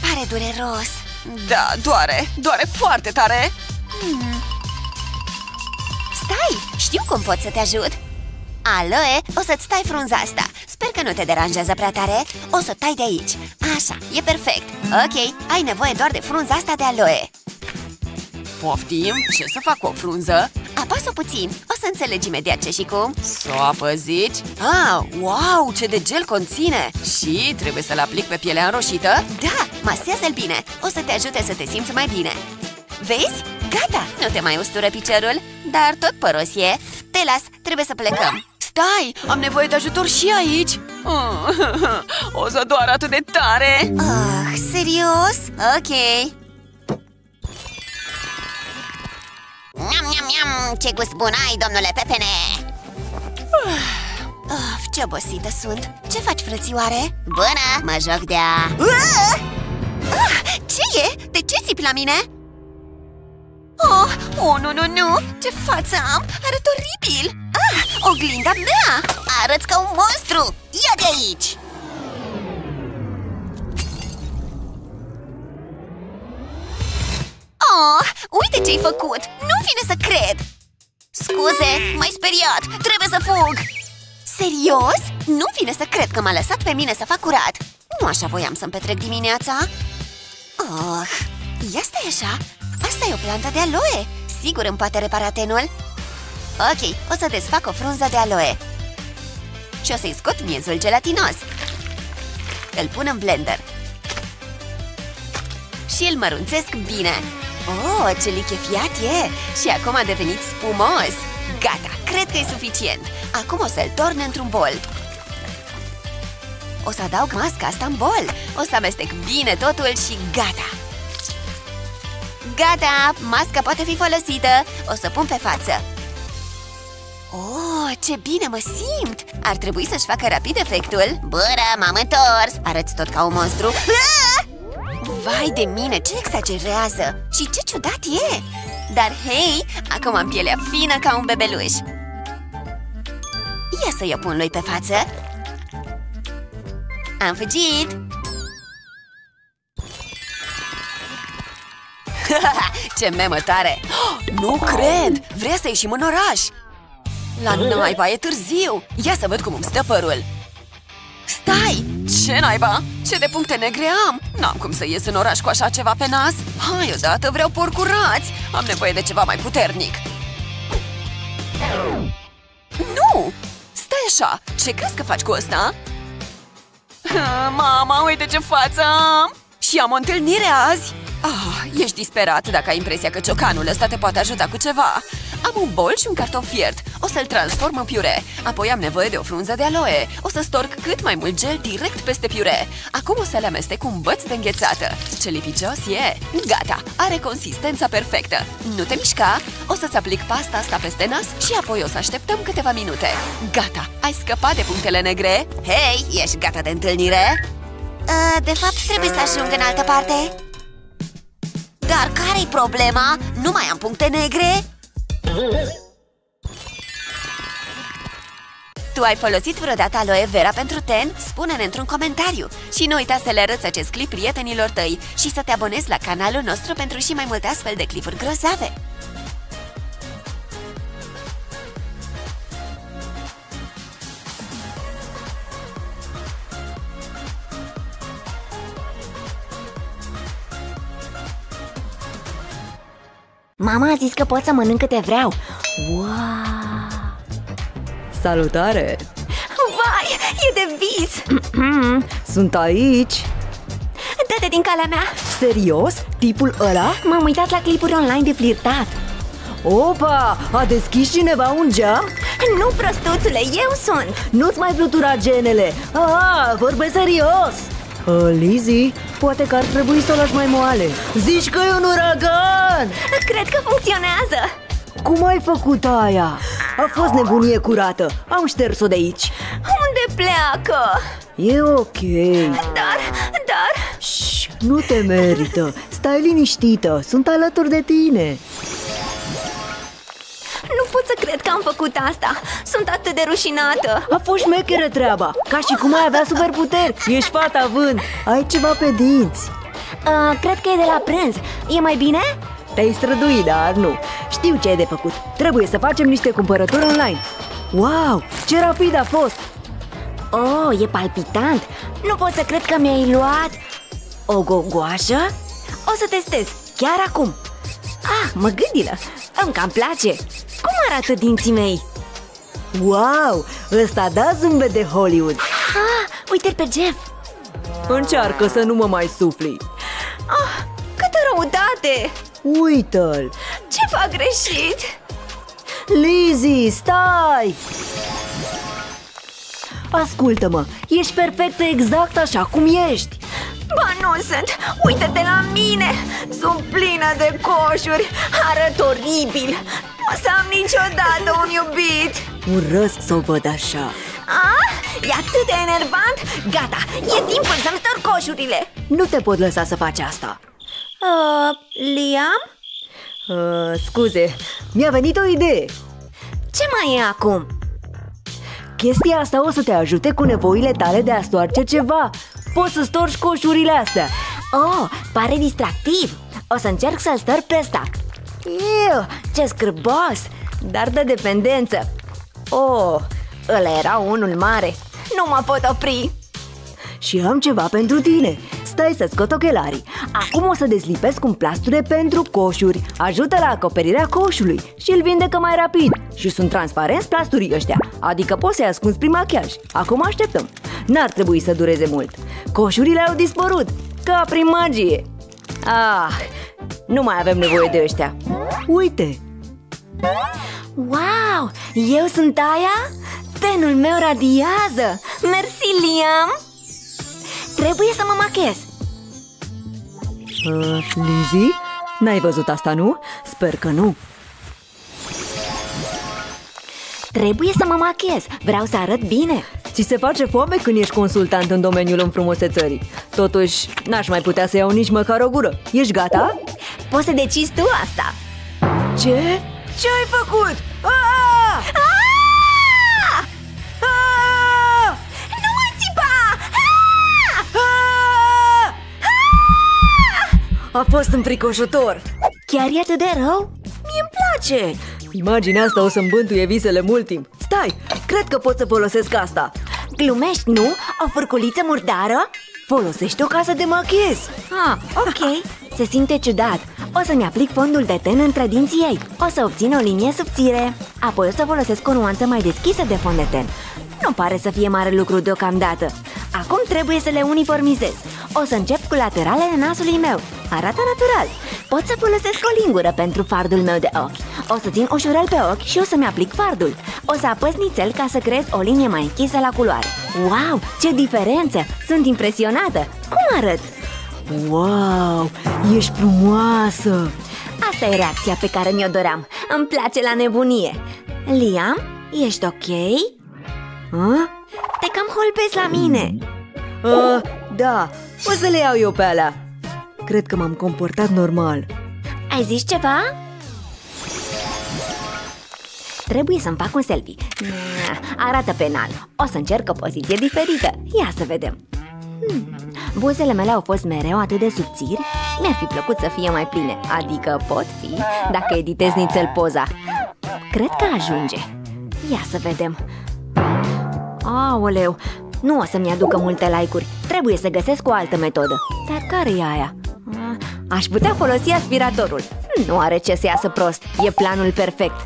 pare dureros Da, doare, doare foarte tare! hmm. Stai, știu cum pot să te ajut Aloe, o să-ți stai frunza asta Sper că nu te deranjează prea tare O să tai de aici Așa, e perfect Ok, ai nevoie doar de frunza asta de aloe Poftim? Ce să fac cu o frunză? Apasă puțin, o să înțelegi imediat ce și cum Să o apăzici? Ah, wow, ce de gel conține! Și trebuie să-l aplic pe pielea înroșită? Da, masează-l bine, o să te ajute să te simți mai bine Vezi? Gata, nu te mai ustură piciorul, dar tot păros e Te las, trebuie să plecăm Stai, am nevoie de ajutor și aici O să doar atât de tare Ah, serios? Ok Miam, miam, miam, ce gust bun ai, domnule Pepene Of, ce obosită sunt Ce faci, frățioare? Bună, mă joc de-a ah! ah, Ce e? De ce țipi la mine? Oh, oh, nu, nu, nu! Ce față am! Arăt oribil! Ah, oglinda mea! Arăți ca un monstru! Ia de aici! Oh, uite ce-ai făcut! Nu vine să cred! Scuze, m-ai speriat! Trebuie să fug! Serios? Nu vine să cred că m-a lăsat pe mine să fac curat! Nu așa voiam să-mi petrec dimineața! Oh, ia stai așa! Asta e o plantă de aloe! Sigur îmi poate repara tenul? Ok, o să desfac o frunză de aloe Și o să-i scot miezul gelatinos Îl pun în blender Și îl mărunțesc bine Oh, ce lichefiat e! Și acum a devenit spumos! Gata, cred că e suficient! Acum o să-l torn într-un bol O să adaug masca asta în bol O să amestec bine totul și gata! Gata! Masca poate fi folosită! O să pun pe față Oh, ce bine mă simt! Ar trebui să-și facă rapid efectul Bără, m-am întors! Arăți tot ca un monstru Aaaa! Vai de mine, ce exagerează! Și ce ciudat e! Dar hei, acum am pielea fină ca un bebeluș Ia să-i pun lui pe față Am fugit! Ce memă tare! Oh, nu cred! Vrea să ieșim în oraș! La naiba, e târziu! Ia să văd cum îmi stă părul! Stai! Ce naiba? Ce de puncte negre am? N-am cum să ies în oraș cu așa ceva pe nas Hai odată, vreau porcurați Am nevoie de ceva mai puternic Nu! Stai așa! Ce crezi că faci cu ăsta? Mama, uite ce față am! Și am o întâlnire azi! Ah, ești disperat dacă ai impresia că ciocanul ăsta te poate ajuta cu ceva Am un bol și un cartof fiert O să-l transform în piure Apoi am nevoie de o frunză de aloe O să storc cât mai mult gel direct peste piure Acum o să le amestec cu un băț de înghețată Ce lipicios e! Gata! Are consistența perfectă Nu te mișca! O să-ți aplic pasta asta peste nas Și apoi o să așteptăm câteva minute Gata! Ai scăpat de punctele negre? Hei, ești gata de întâlnire? Uh, de fapt, trebuie să ajung în altă parte Dar care-i problema? Nu mai am puncte negre? Tu ai folosit vreodată aloe vera pentru ten? Spune-ne într-un comentariu! Și nu uita să le arăți acest clip prietenilor tăi și să te abonezi la canalul nostru pentru și mai multe astfel de clipuri grozave! Mama a zis că pot să mănânc câte vreau Wow! Salutare! Vai, e de vis! Sunt aici! Dă-te din calea mea! Serios? Tipul ăla? M-am uitat la clipuri online de flirtat Opa! A deschis cineva un geam? Nu, prostuțule, eu sunt! Nu-ți mai flutura genele! Ah, vorbesc serios! Uh, Lizzy, poate că ar trebui să o lași mai moale Zici că e un uragan! Cred că funcționează! Cum ai făcut aia? A fost nebunie curată Am șters-o de aici Unde pleacă? E ok Dar, dar... Shh, nu te merită Stai liniștită, sunt alături de tine Nu pot să cred că am făcut asta. Sunt atât de rușinată. A fost șmecheră treaba Ca și cum ai avea superputeri. Ești fata vânt Ai ceva pe dinți. Uh, Cred că e de la prânz. E mai bine? Te-ai străduit, dar nu. Știu ce ai de făcut. Trebuie să facem niște cumpărături online. Wow, ce rapid a fost. Oh, e palpitant. Nu pot să cred că mi-ai luat. O gogoașă? O să testez, chiar acum. Ah, mă gândilă. Îmi cam place Cum arată dinții mei? Wow, ăsta da zâmbet de Hollywood. Ah, uite pe Jeff. Încearcă să nu mă mai sufli. Ah, câtă răutate! Uită-l. Ce fac greșit? Lizzie, stai! Ascultă-mă, ești perfectă exact așa cum ești. Ba nu sunt, uite-te la mine. Sunt plină de coșuri. Arăt oribil. Nu o să am niciodată un iubit. Urăsc să o văd așa. Ah, e atât de enervant? Gata, e timpul să-mi storc coșurile. Nu te pot lăsa să faci asta. Uh, Liam? uh, Scuze, mi-a venit o idee. Ce mai e acum? Chestia asta o să te ajute cu nevoile tale de a stoarce ceva. Poți să storci coșurile astea. Oh, pare distractiv. O să încerc să-l stăr pe ăsta Iu, ce scârbos! Dar de dependență. Oh, ăla era unul mare. Nu mă pot opri. Și am ceva pentru tine. Stai să scot ochelarii. Acum o să dezlipesc un plasture pentru coșuri. Ajută la acoperirea coșului Și îl vindecă mai rapid. Și sunt transparenți plasturii ăștia. Adică poți să-i ascunzi prin machiaj. Acum așteptăm. N-ar trebui să dureze mult. Coșurile au dispărut. Ca prin magie. Ah, nu mai avem nevoie de ăștia. Uite, Wow, eu sunt aia? Tenul meu radiază. Mersi, Liam. Trebuie să mă machez uh, Lizzie, n-ai văzut asta, nu? Sper că nu. Trebuie să mă machez Vreau să arăt bine Ți se face foame când ești consultant în domeniul înfrumusețării Totuși, n-aș mai putea să iau nici măcar o gură Ești gata? Poți să decizi tu asta Ce? Ce ai făcut? Ah! Ah! Ah! Nu mai țipa! Ah! Ah! A fost înfricoșător Chiar e atât de rău? Mie-mi place Imaginea asta o să-mi bântuie visele mult timp. Stai, cred că pot să folosesc asta. Glumești, nu? O furculiță murdară? Folosește-o ca să te machiez. Ah, ok. Se simte ciudat. O să-mi aplic fondul de ten între dinții ei. O să obțin o linie subțire. Apoi o să folosesc o nuanță mai deschisă de fond de ten. Nu pare să fie mare lucru deocamdată. Acum trebuie să le uniformizez. O să încep cu lateralele nasului meu. Arată natural Pot să folosesc o lingură pentru fardul meu de ochi O să țin ușurel pe ochi și o să-mi aplic fardul O să apăs nițel ca să creez o linie mai închisă la culoare Wow, ce diferență! Sunt impresionată! Cum arăt? Wow, ești frumoasă Asta e reacția pe care mi-o doream Îmi place la nebunie Liam, ești ok? A? Te cam holbezi la mine A, da, o să le iau eu pe alea Cred că m-am comportat normal. Ai zis ceva? Trebuie să-mi fac un selfie. Arată penal. O să încerc o poziție diferită. Ia să vedem. Hmm. Buzele mele au fost mereu atât de subțiri? Mi-ar fi plăcut să fie mai pline. Adică pot fi Dacă editez nițel poza. Cred că ajunge. Ia să vedem. Aoleu, nu o să-mi aducă multe like-uri. Trebuie să găsesc o altă metodă. Dar care e aia? Aș putea folosi aspiratorul. Nu are ce să iasă prost. E planul perfect.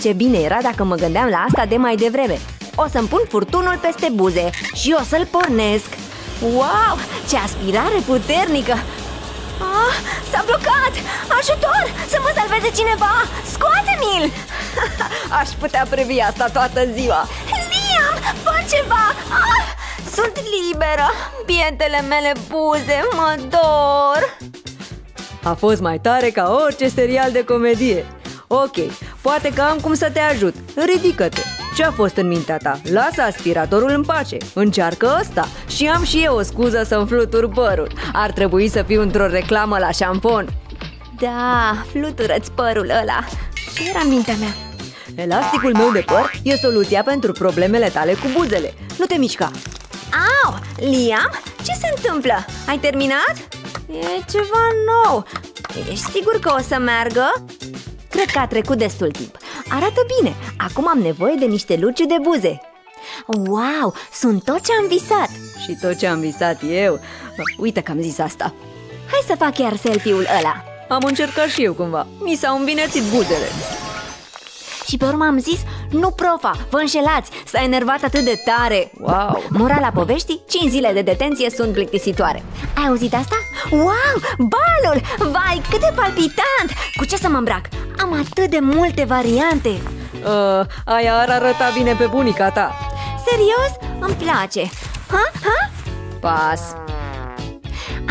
Ce bine era dacă mă gândeam la asta de mai devreme. O să-mi pun furtunul peste buze Și o să-l pornesc. Wow, ce aspirare puternică ah, S-a blocat! Ajutor! Să mă salveze cineva! Scoate-mi-l! Aș putea previ asta toată ziua Liam, fă ceva! Ah, sunt liberă! Bietele mele buze mă dor! A fost mai tare ca orice serial de comedie Ok, poate că am cum să te ajut Ridică-te Ce a fost în mintea ta? Lasă aspiratorul în pace Încearcă ăsta Și am și eu o scuză să-mi flutur părul. Ar trebui să fiu într-o reclamă la șampon. Da, flutură-ți părul ăla. Ce era în mintea mea? Elasticul meu de păr e soluția pentru problemele tale cu buzele. Nu te mișca. Au, Liam, ce se întâmplă? Ai terminat? E ceva nou. Ești sigur că o să meargă? Cred că a trecut destul timp. Arată bine, acum am nevoie de niște luci de buze Wow, sunt tot ce am visat. Și tot ce am visat eu. Uite că am zis asta. Hai să fac chiar selfie-ul ăla. Am încercat și eu cumva. Mi s-au învinețit buzele. Și pe urmă am zis, nu profa, vă înșelați, s-a enervat atât de tare. Wow! Morala poveștii, 5 zile de detenție sunt plictisitoare. Ai auzit asta? Wow, balul! Vai, cât de palpitant! Cu ce să mă îmbrac? Am atât de multe variante. Uh, Aia ar arăta bine pe bunica ta Serios? Îmi place Ha? Ha? Pas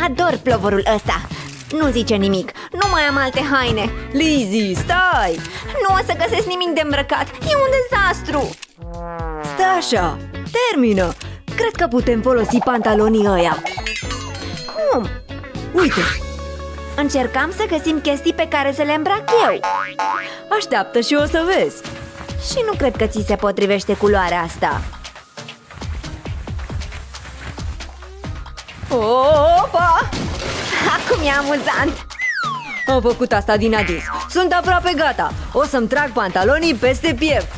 Ador plovorul ăsta Nu zice nimic, nu mai am alte haine Lizzy, stai! Nu o să găsesc nimic de îmbrăcat, e un dezastru Stai așa! Termină! Cred că putem folosi pantalonii ăia Cum? Uite! Încercam să găsim chestii pe care să le îmbrac eu Așteaptă și o să vezi Și nu cred că ți se potrivește culoarea asta Opa! Acum e amuzant! Am făcut asta din adis Sunt aproape gata. O să-mi trag pantalonii peste piept.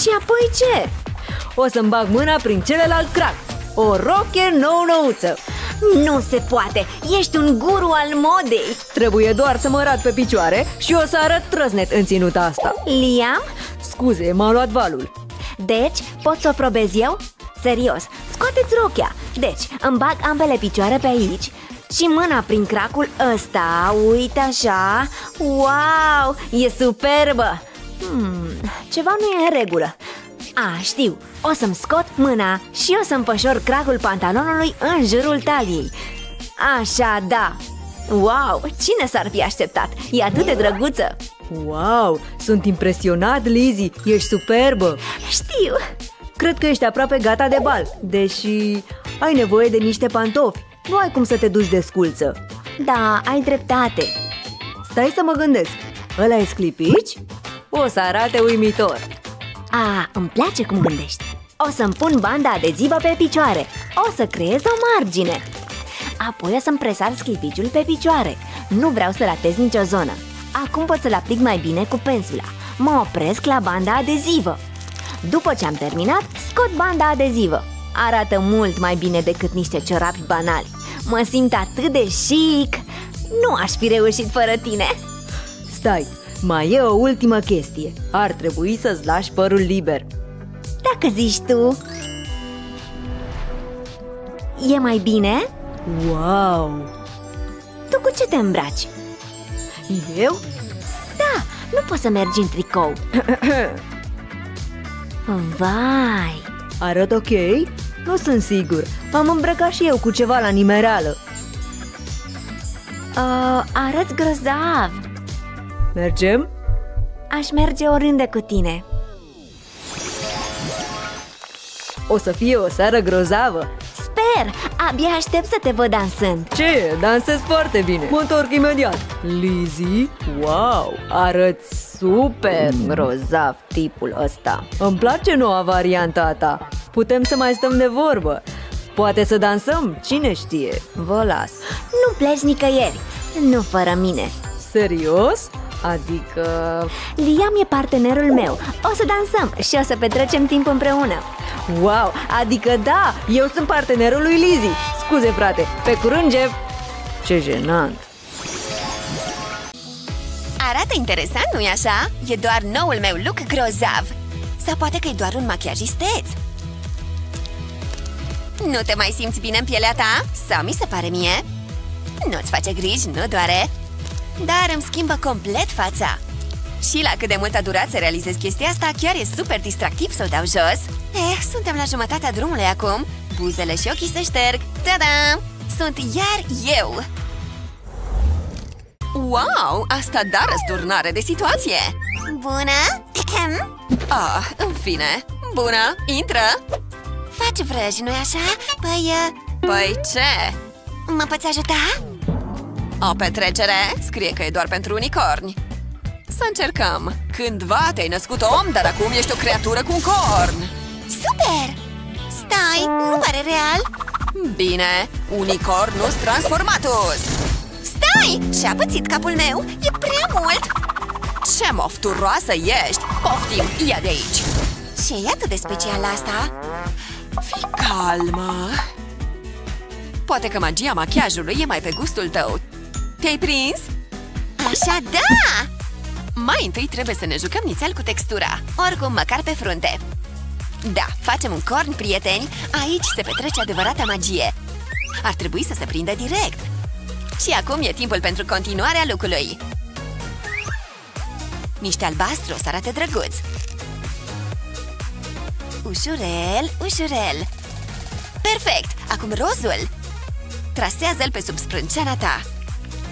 Și apoi ce? O să-mi bag mâna prin celălalt crack O roche nou-nouță Nu se poate, ești un guru al modei. Trebuie doar să mă rat pe picioare și o să arăt trăznet în ținuta asta. Liam? Scuze, m-a luat valul. Deci, pot să o probez eu? Serios, scoateți rochia. Deci, îmi bag ambele picioare pe aici și mâna prin cracul ăsta, uite așa Wow, e superbă. Hmm, Ceva nu e în regulă. A, știu, o să-mi scot mâna și o să-mi pășor cracul pantalonului în jurul taliei. Așa, da. Wow, cine s-ar fi așteptat? E atât de drăguță. Wow, sunt impresionat, Lizzy, ești superbă. Știu Cred că ești aproape gata de bal, deși ai nevoie de niște pantofi. Nu ai cum să te duci de sculță. Da, ai dreptate. Stai să mă gândesc. Ăla e sclipici? O să arate uimitor. A, îmi place cum gândești. O să-mi pun banda adezivă pe picioare. O să creez o margine. Apoi o să-mi presar sclipiciul pe picioare. Nu vreau să ratez nicio zonă. Acum pot să-l aplic mai bine cu pensula. Mă opresc la banda adezivă După ce am terminat, scot banda adezivă Arată mult mai bine decât niște ciorapi banali Mă simt atât de chic Nu aș fi reușit fără tine Stai, mai e o ultimă chestie Ar trebui să-ți lași părul liber Dacă zici tu E mai bine? Wow! Tu cu ce te îmbraci? Eu? Da, nu poți să mergi în tricou Vai, Arăt ok? Nu sunt sigur M-am îmbrăcat și eu cu ceva la nimereală uh, arăți grozav Mergem? Aș merge oriunde cu tine O să fie o seară grozavă Sper, abia aștept să te văd dansând Ce? Dansez foarte bine Mă întorc imediat Lizzy? Wow! Arăți super grozav tipul ăsta Îmi place noua variantă a ta Putem să mai stăm de vorbă Poate să dansăm? Cine știe? Vă las Nu pleci nicăieri, nu fără mine Serios? Adică... Liam e partenerul meu O să dansăm și o să petrecem timp împreună Wow! Adică da! Eu sunt partenerul lui Lizzy Scuze, frate! Pe curând, Jeff! Ce jenant! Arată interesant, nu-i așa? E doar noul meu look grozav Sau poate că e doar un machiaj isteț Nu te mai simți bine în pielea ta? Sau mi se pare mie? Nu-ți face griji, nu doare? Dar îmi schimbă complet fața Și la cât de mult a durat să realizez chestia asta Chiar e super distractiv să o dau jos Eh, suntem la jumătatea drumului acum Buzele și ochii se șterg Ta-da! Sunt iar eu! Wow, asta da răsturnare de situație! Bună! Ah, în fine! Bună, intră! Faci vrăji, nu-i așa? Păi, uh, Păi ce? mă poți ajuta? O petrecere? Scrie că e doar pentru unicorni Să încercăm Cândva te-ai născut om, dar acum ești o creatură cu un corn Super! Stai, nu pare real Bine, unicornus transformatus Stai! Și-a pățit capul meu? E prea mult! Ce mofturoasă ești! Poftim, ia de aici! Ce e atât de special asta? Fii calmă! Poate că magia machiajului e mai pe gustul tău. Te-ai prins? Așa, da! Mai întâi trebuie să ne jucăm nițel cu textura, oricum măcar pe frunte. Da, facem un corn, prieteni! Aici se petrece adevărata magie! Ar trebui să se prindă direct! Și acum e timpul pentru continuarea lucrului! Niște albastru o să arate drăguț! Ușurel, ușurel! Perfect! Acum rozul! Trasează-l pe sub sprânceana ta!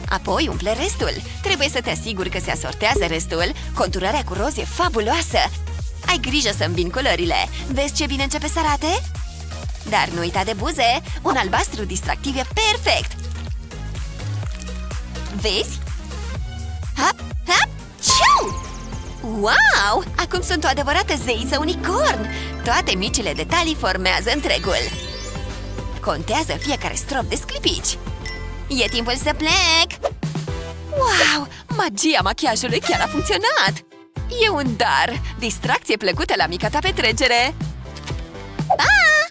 Apoi umple restul. Trebuie să te asiguri că se asortează restul. Conturarea cu roz e fabuloasă. Ai grijă să îmbin culorile. Vezi ce bine începe să arate? Dar nu uita de buze. Un albastru distractiv e perfect. Vezi? Hop, hop, ciu! Wow! Acum sunt o adevărată zeiță unicorn! Toate micile detalii formează întregul. Contează fiecare strop de sclipici. E timpul să plec! Wow! Magia machiajului chiar a funcționat! E un dar! Distracție plăcută la mica ta petrecere! Ah!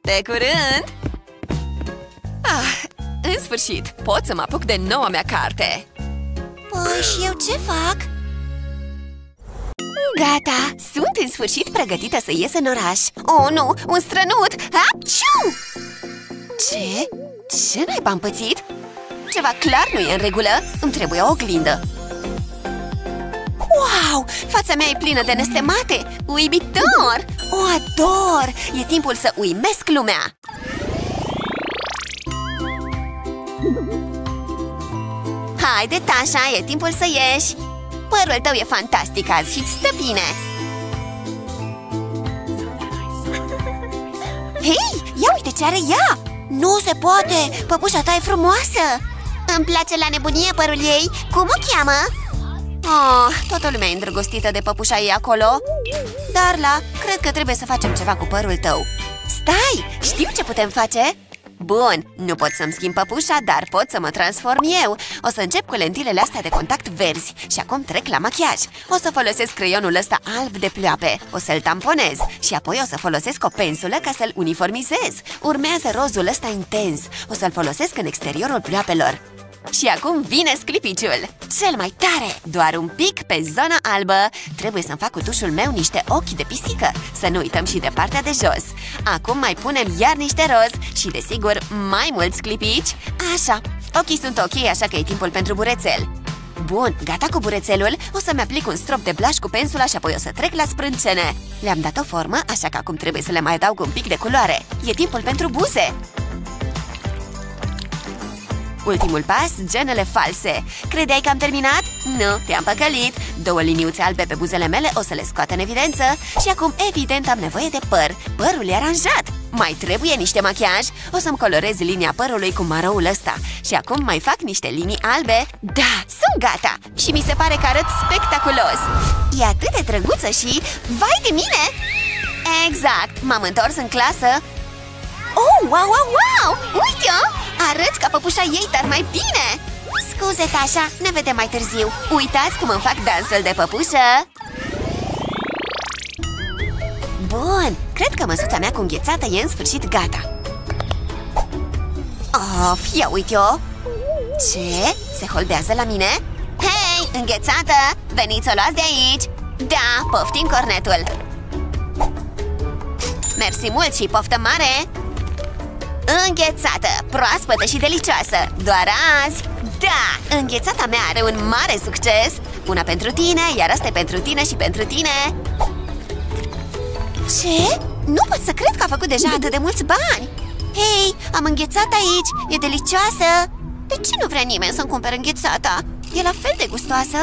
Pe curând! Ah, în sfârșit, pot să mă apuc de noua mea carte! Păi și eu ce fac? Gata! Sunt în sfârșit pregătită să ies în oraș! Oh, nu! Un strănut! Apciu! Ce? Ce n-ai am pățit? Ceva clar nu e în regulă! Îmi trebuie o oglindă! Wow! Fața mea e plină de nestemate! Uimitor! O ador! E timpul să uimesc lumea! Haide, Tasha, e timpul să ieși! Părul tău e fantastic azi și-ți stă bine! Hei, ia uite ce are ea! Nu se poate! Păpușa ta e frumoasă! Îmi place la nebunie părul ei Cum o cheamă? Oh, toată lumea e îndrăgostită de păpușa ei acolo Darla, cred că trebuie să facem ceva cu părul tău Stai! Știu ce putem face! Bun, nu pot să-mi schimb păpușa, dar pot să mă transform eu. O să încep cu lentilele astea de contact verzi Și acum trec la machiaj. O să folosesc creionul ăsta alb de pleoape O să-l tamponez Și apoi o să folosesc o pensulă ca să-l uniformizez. Urmează rozul ăsta intens. O să-l folosesc în exteriorul pleoapelor și acum vine sclipiciul. Cel mai tare, doar un pic pe zona albă. Trebuie să-mi fac cu tușul meu niște ochi de pisică. Să nu uităm și de partea de jos. Acum mai punem iar niște roz Și desigur mai mulți clipici. Așa, ochii sunt ok, așa că e timpul pentru burețel. Bun, gata cu burețelul, o să-mi aplic un strop de blaș cu pensula și apoi o să trec la sprâncene. Le-am dat o formă, așa că acum trebuie să le mai adaug un pic de culoare. E timpul pentru buze Ultimul pas, genele false. Credeai că am terminat? Nu, te-am păcălit. Două liniuțe albe pe buzele mele o să le scoat în evidență. Și acum, evident, am nevoie de păr. Părul e aranjat. Mai trebuie niște machiaj. O să-mi colorez linia părului cu maroul ăsta. Și acum mai fac niște linii albe. Da, sunt gata. Și mi se pare că arăt spectaculos. E atât de drăguță și... Vai de mine! Exact, m-am întors în clasă Oh, wow, wow, wow! Uite-o! Arăți ca păpușa ei, dar mai bine! Scuze, Tasha, ne vedem mai târziu Uitați cum îmi fac dansul de păpușă! Bun, cred că măsuța mea cu înghețată e în sfârșit gata Of, ia uite-o! Ce? Se holdează la mine? Hei, înghețată! Veniți să o luați de aici! Da, poftim cornetul! Mersi mult și poftă mare! Înghețată, proaspătă și delicioasă. Doar azi? Da, înghețata mea are un mare succes. Una pentru tine, iar asta e pentru tine și pentru tine. Ce? Nu pot să cred că a făcut deja atât de mulți bani. Hei, am înghețat aici, e delicioasă. De ce nu vrea nimeni să-mi cumpere înghețata? E la fel de gustoasă.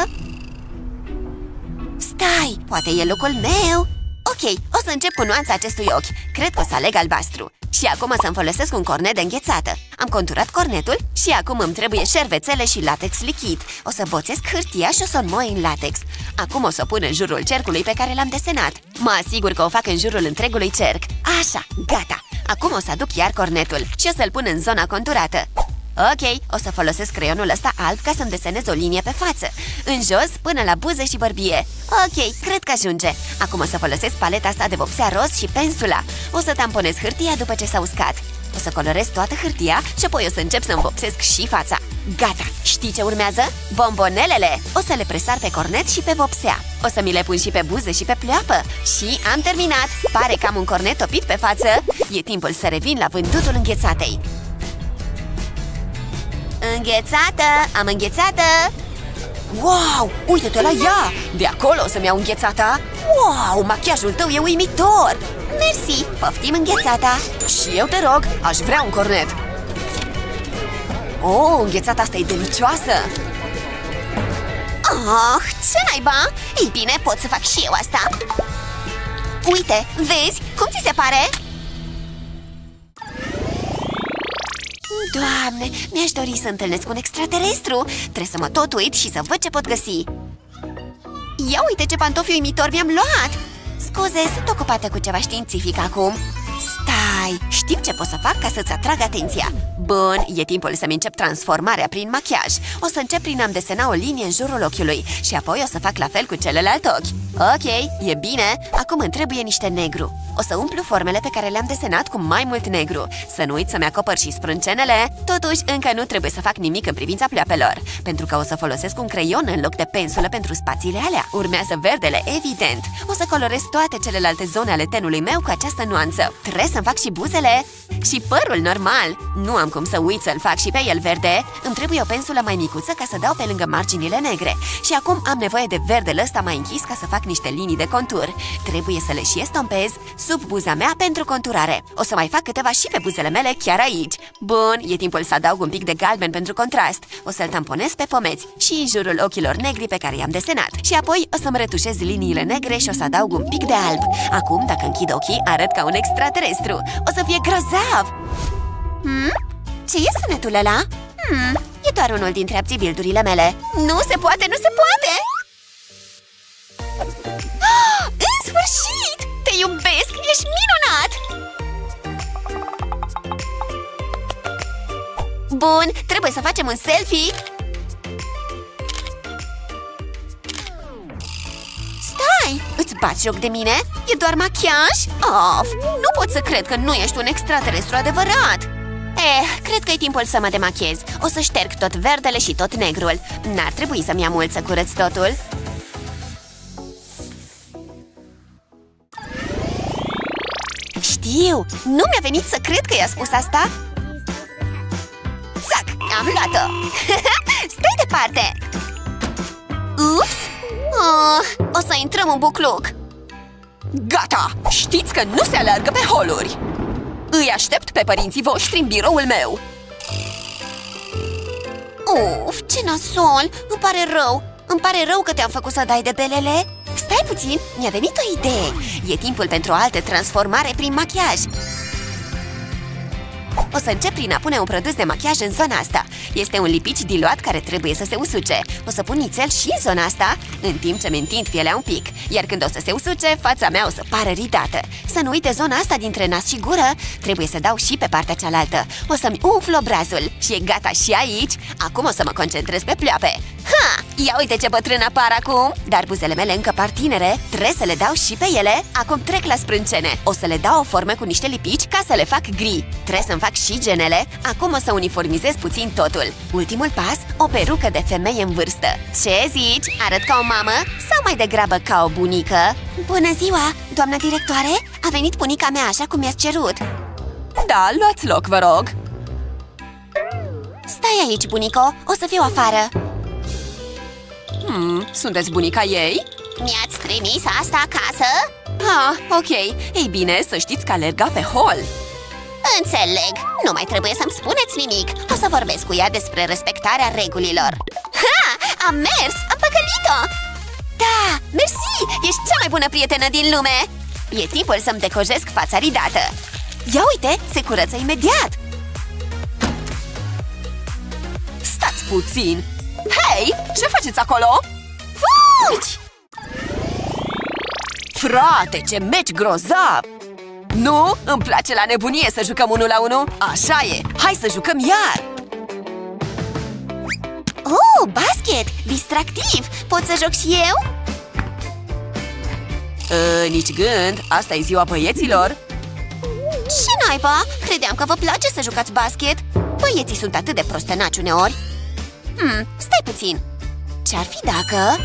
Stai, poate e locul meu Ok, o să încep cu nuanța acestui ochi. Cred că o să aleg albastru. Și acum o să-mi folosesc un cornet de înghețată. Am conturat cornetul și acum îmi trebuie șervețele și latex lichid. O să boțesc hârtia și o să o moi în latex. Acum o să o pun în jurul cercului pe care l-am desenat. Mă asigur că o fac în jurul întregului cerc. Așa, gata. Acum o să aduc iar cornetul și o să-l pun în zona conturată Ok, o să folosesc creionul ăsta alb ca să-mi desenez o linie pe față. În jos, până la buze și bărbie. Ok, cred că ajunge. Acum o să folosesc paleta asta de vopsea roz și pensula. O să tamponez hârtia după ce s-a uscat. O să colorez toată hârtia și apoi o să încep să-mi vopsesc și fața. Gata! Știi ce urmează? Bombonelele! O să le presar pe cornet și pe vopsea. O să mi le pun și pe buze și pe pleoapă. Și am terminat! Pare că am un cornet topit pe față. E timpul să revin la vântutul înghețatei Înghețată! Am înghețată! Wow! Uite-te la ea! De acolo o să-mi iau înghețata! Wow! Machiajul tău e uimitor! Mersi! Poftim înghețata! Și eu te rog, aș vrea un cornet! Oh, înghețata asta e delicioasă! Oh, ce naiba! Ei bine, pot să fac și eu asta! Uite, vezi? Cum ți se pare? Doamne, mi-aș dori să întâlnesc un extraterestru. Trebuie să mă tot uit și să văd ce pot găsi. Ia uite ce pantofi uimitor mi-am luat. Scuze, sunt ocupată cu ceva științific acum. Stai, știu ce pot să fac ca să-ți atrag atenția. Bun, e timpul să-mi încep transformarea prin machiaj. O să încep prin a-mi desena o linie în jurul ochiului Și apoi o să fac la fel cu celălalt ochi Ok, e bine, acum îmi trebuie niște negru. O să umplu formele pe care le-am desenat cu mai mult negru. Să nu uit să-mi acopăr și sprâncenele. Totuși, încă nu trebuie să fac nimic în privința pleoapelor Pentru că o să folosesc un creion în loc de pensulă pentru spațiile alea. Urmează verdele, evident. O să colorez toate celelalte zone ale tenului meu cu această nuanță. Trebuie să-mi fac și buzele. Și părul normal. Nu am cum să uit să-l fac și pe el verde. Îmi trebuie o pensulă mai micuță ca să dau pe lângă marginile negre. Și acum am nevoie de verdele ăsta mai închis ca să fac niște linii de contur Trebuie să le și estompez sub buza mea pentru conturare O să mai fac câteva și pe buzele mele chiar aici Bun, e timpul să adaug un pic de galben pentru contrast O să-l tamponez pe pomeți și în jurul ochilor negri pe care i-am desenat Și apoi o să-mi retușez liniile negre și o să adaug un pic de alb Acum, dacă închid ochii, arăt ca un extraterestru O să fie grozav! Hmm? Ce e sunetul ăla? Hmm, e doar unul dintre abțibildurile mele Nu se poate, nu se poate! Oh, în sfârșit! Te iubesc, ești minunat! Bun, trebuie să facem un selfie Stai! Îți bați joc de mine? E doar machiaj? Of, nu pot să cred că nu ești un extraterestru adevărat! Eh, cred că e timpul să mă demachez O să șterg tot verdele și tot negrul N-ar trebui să-mi ia mult să curăț totul Știu! Nu mi-a venit să cred că i-a spus asta Zac! Am luat-o! Stai departe! Ups! Oh, o să intrăm în bucluc Gata! Știți că nu se alergă pe holuri! Îi aștept pe părinții voștri în biroul meu! Uf, ce nasol! Îmi pare rău! Îmi pare rău că te-am făcut să dai de belele Stai puțin, mi-a venit o idee. E timpul pentru o altă transformare prin machiaj o să încep prin a pune un produs de machiaj în zona asta. Este un lipici diluat care trebuie să se usuce. O să pun nițel și în zona asta În timp ce mi întind pielea un pic. Iar când o să se usuce, fața mea o să pară ridată. Să nu uite zona asta dintre nas și gură. Trebuie să dau și pe partea cealaltă. O să-mi umflu obrazul. Și e gata și aici. Acum o să mă concentrez pe pleoape Ha! Ia uite ce bătrân apar acum. Dar buzele mele încă par tinere. Trebuie să le dau și pe ele. Acum trec la sprâncene. O să le dau o formă cu niște lipici ca să le fac gri. Trebuie să-mi fac și genele Acum o să uniformizez puțin totul Ultimul pas, o perucă de femeie în vârstă Ce zici? Arăt ca o mamă? Sau mai degrabă ca o bunică? Bună ziua, doamnă directoare! A venit bunica mea așa cum mi-ați cerut Da, luați loc, vă rog Stai aici, bunico, o să fiu afară Hmm, sunteți bunica ei? Mi-ați trimis asta acasă? Ah, ok. Ei bine, să știți că alerga pe hol. Înțeleg. Nu mai trebuie să-mi spuneți nimic. O să vorbesc cu ea despre respectarea regulilor. Ha! Am mers! Am păcălit-o! Da! Mersi! Ești cea mai bună prietenă din lume! E timpul să-mi decojesc fața ridată. Ia uite! Se curăță imediat! Stați puțin! Hei! Ce faceți acolo? Fugi! Frate, ce meci grozav! Nu? Îmi place la nebunie să jucăm unul la unul? Așa e! Hai să jucăm iar! Oh, basket! Distractiv! Pot să joc și eu? Uh, nici gând, asta e ziua băieților Ce naiba? Credeam că vă place să jucați basket Băieții sunt atât de prostănaci uneori Hmm, stai puțin Ce-ar fi dacă...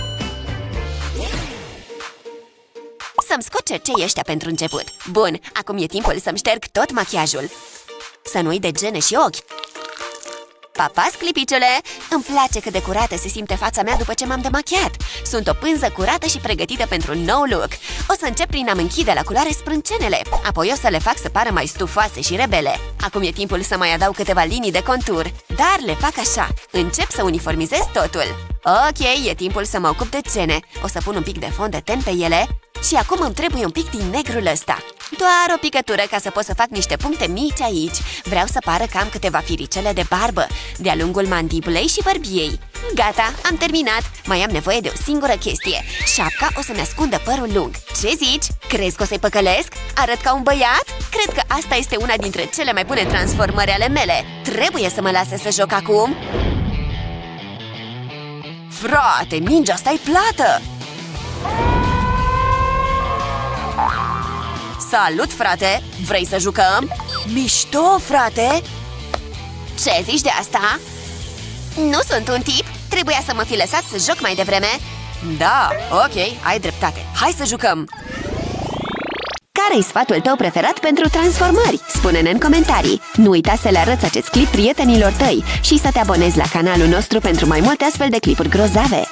Să-mi scot cercei ăștia pentru început. Bun, acum e timpul să-mi șterg tot machiajul. Să nu-i de gene și ochi. Pa, pa, sclipiciule! Îmi place cât de curată se simte fața mea după ce m-am demachiat. Sunt o pânză curată și pregătită pentru un nou look. O să încep prin a-mi închide la culoare sprâncenele. Apoi o să le fac să pară mai stufoase și rebele. Acum e timpul să mai adaug câteva linii de contur. Dar le fac așa. Încep să uniformizez totul. Ok, e timpul să mă ocup de cene. O să pun un pic de fond de ten pe ele Și acum îmi trebuie un pic din negrul ăsta doar o picătură ca să pot să fac niște puncte mici aici Vreau să pară că am câteva firicele de barbă De-a lungul mandibulei și bărbiei Gata, am terminat Mai am nevoie de o singură chestie Șapca o să-mi ascundă părul lung Ce zici? Crezi că o să-i păcălesc? Arăt ca un băiat? Cred că asta este una dintre cele mai bune transformări ale mele Trebuie să mă lase să joc acum Frate, mingea asta e plată! Salut, frate! Vrei să jucăm? Mișto, frate! Ce zici de asta? Nu sunt un tip, trebuia să mă fi lăsat să joc mai devreme Da, ok, ai dreptate Hai să jucăm! Care-i sfatul tău preferat pentru transformări? Spune-ne în comentarii! Nu uita să le arăți acest clip prietenilor tăi și să te abonezi la canalul nostru pentru mai multe astfel de clipuri grozave!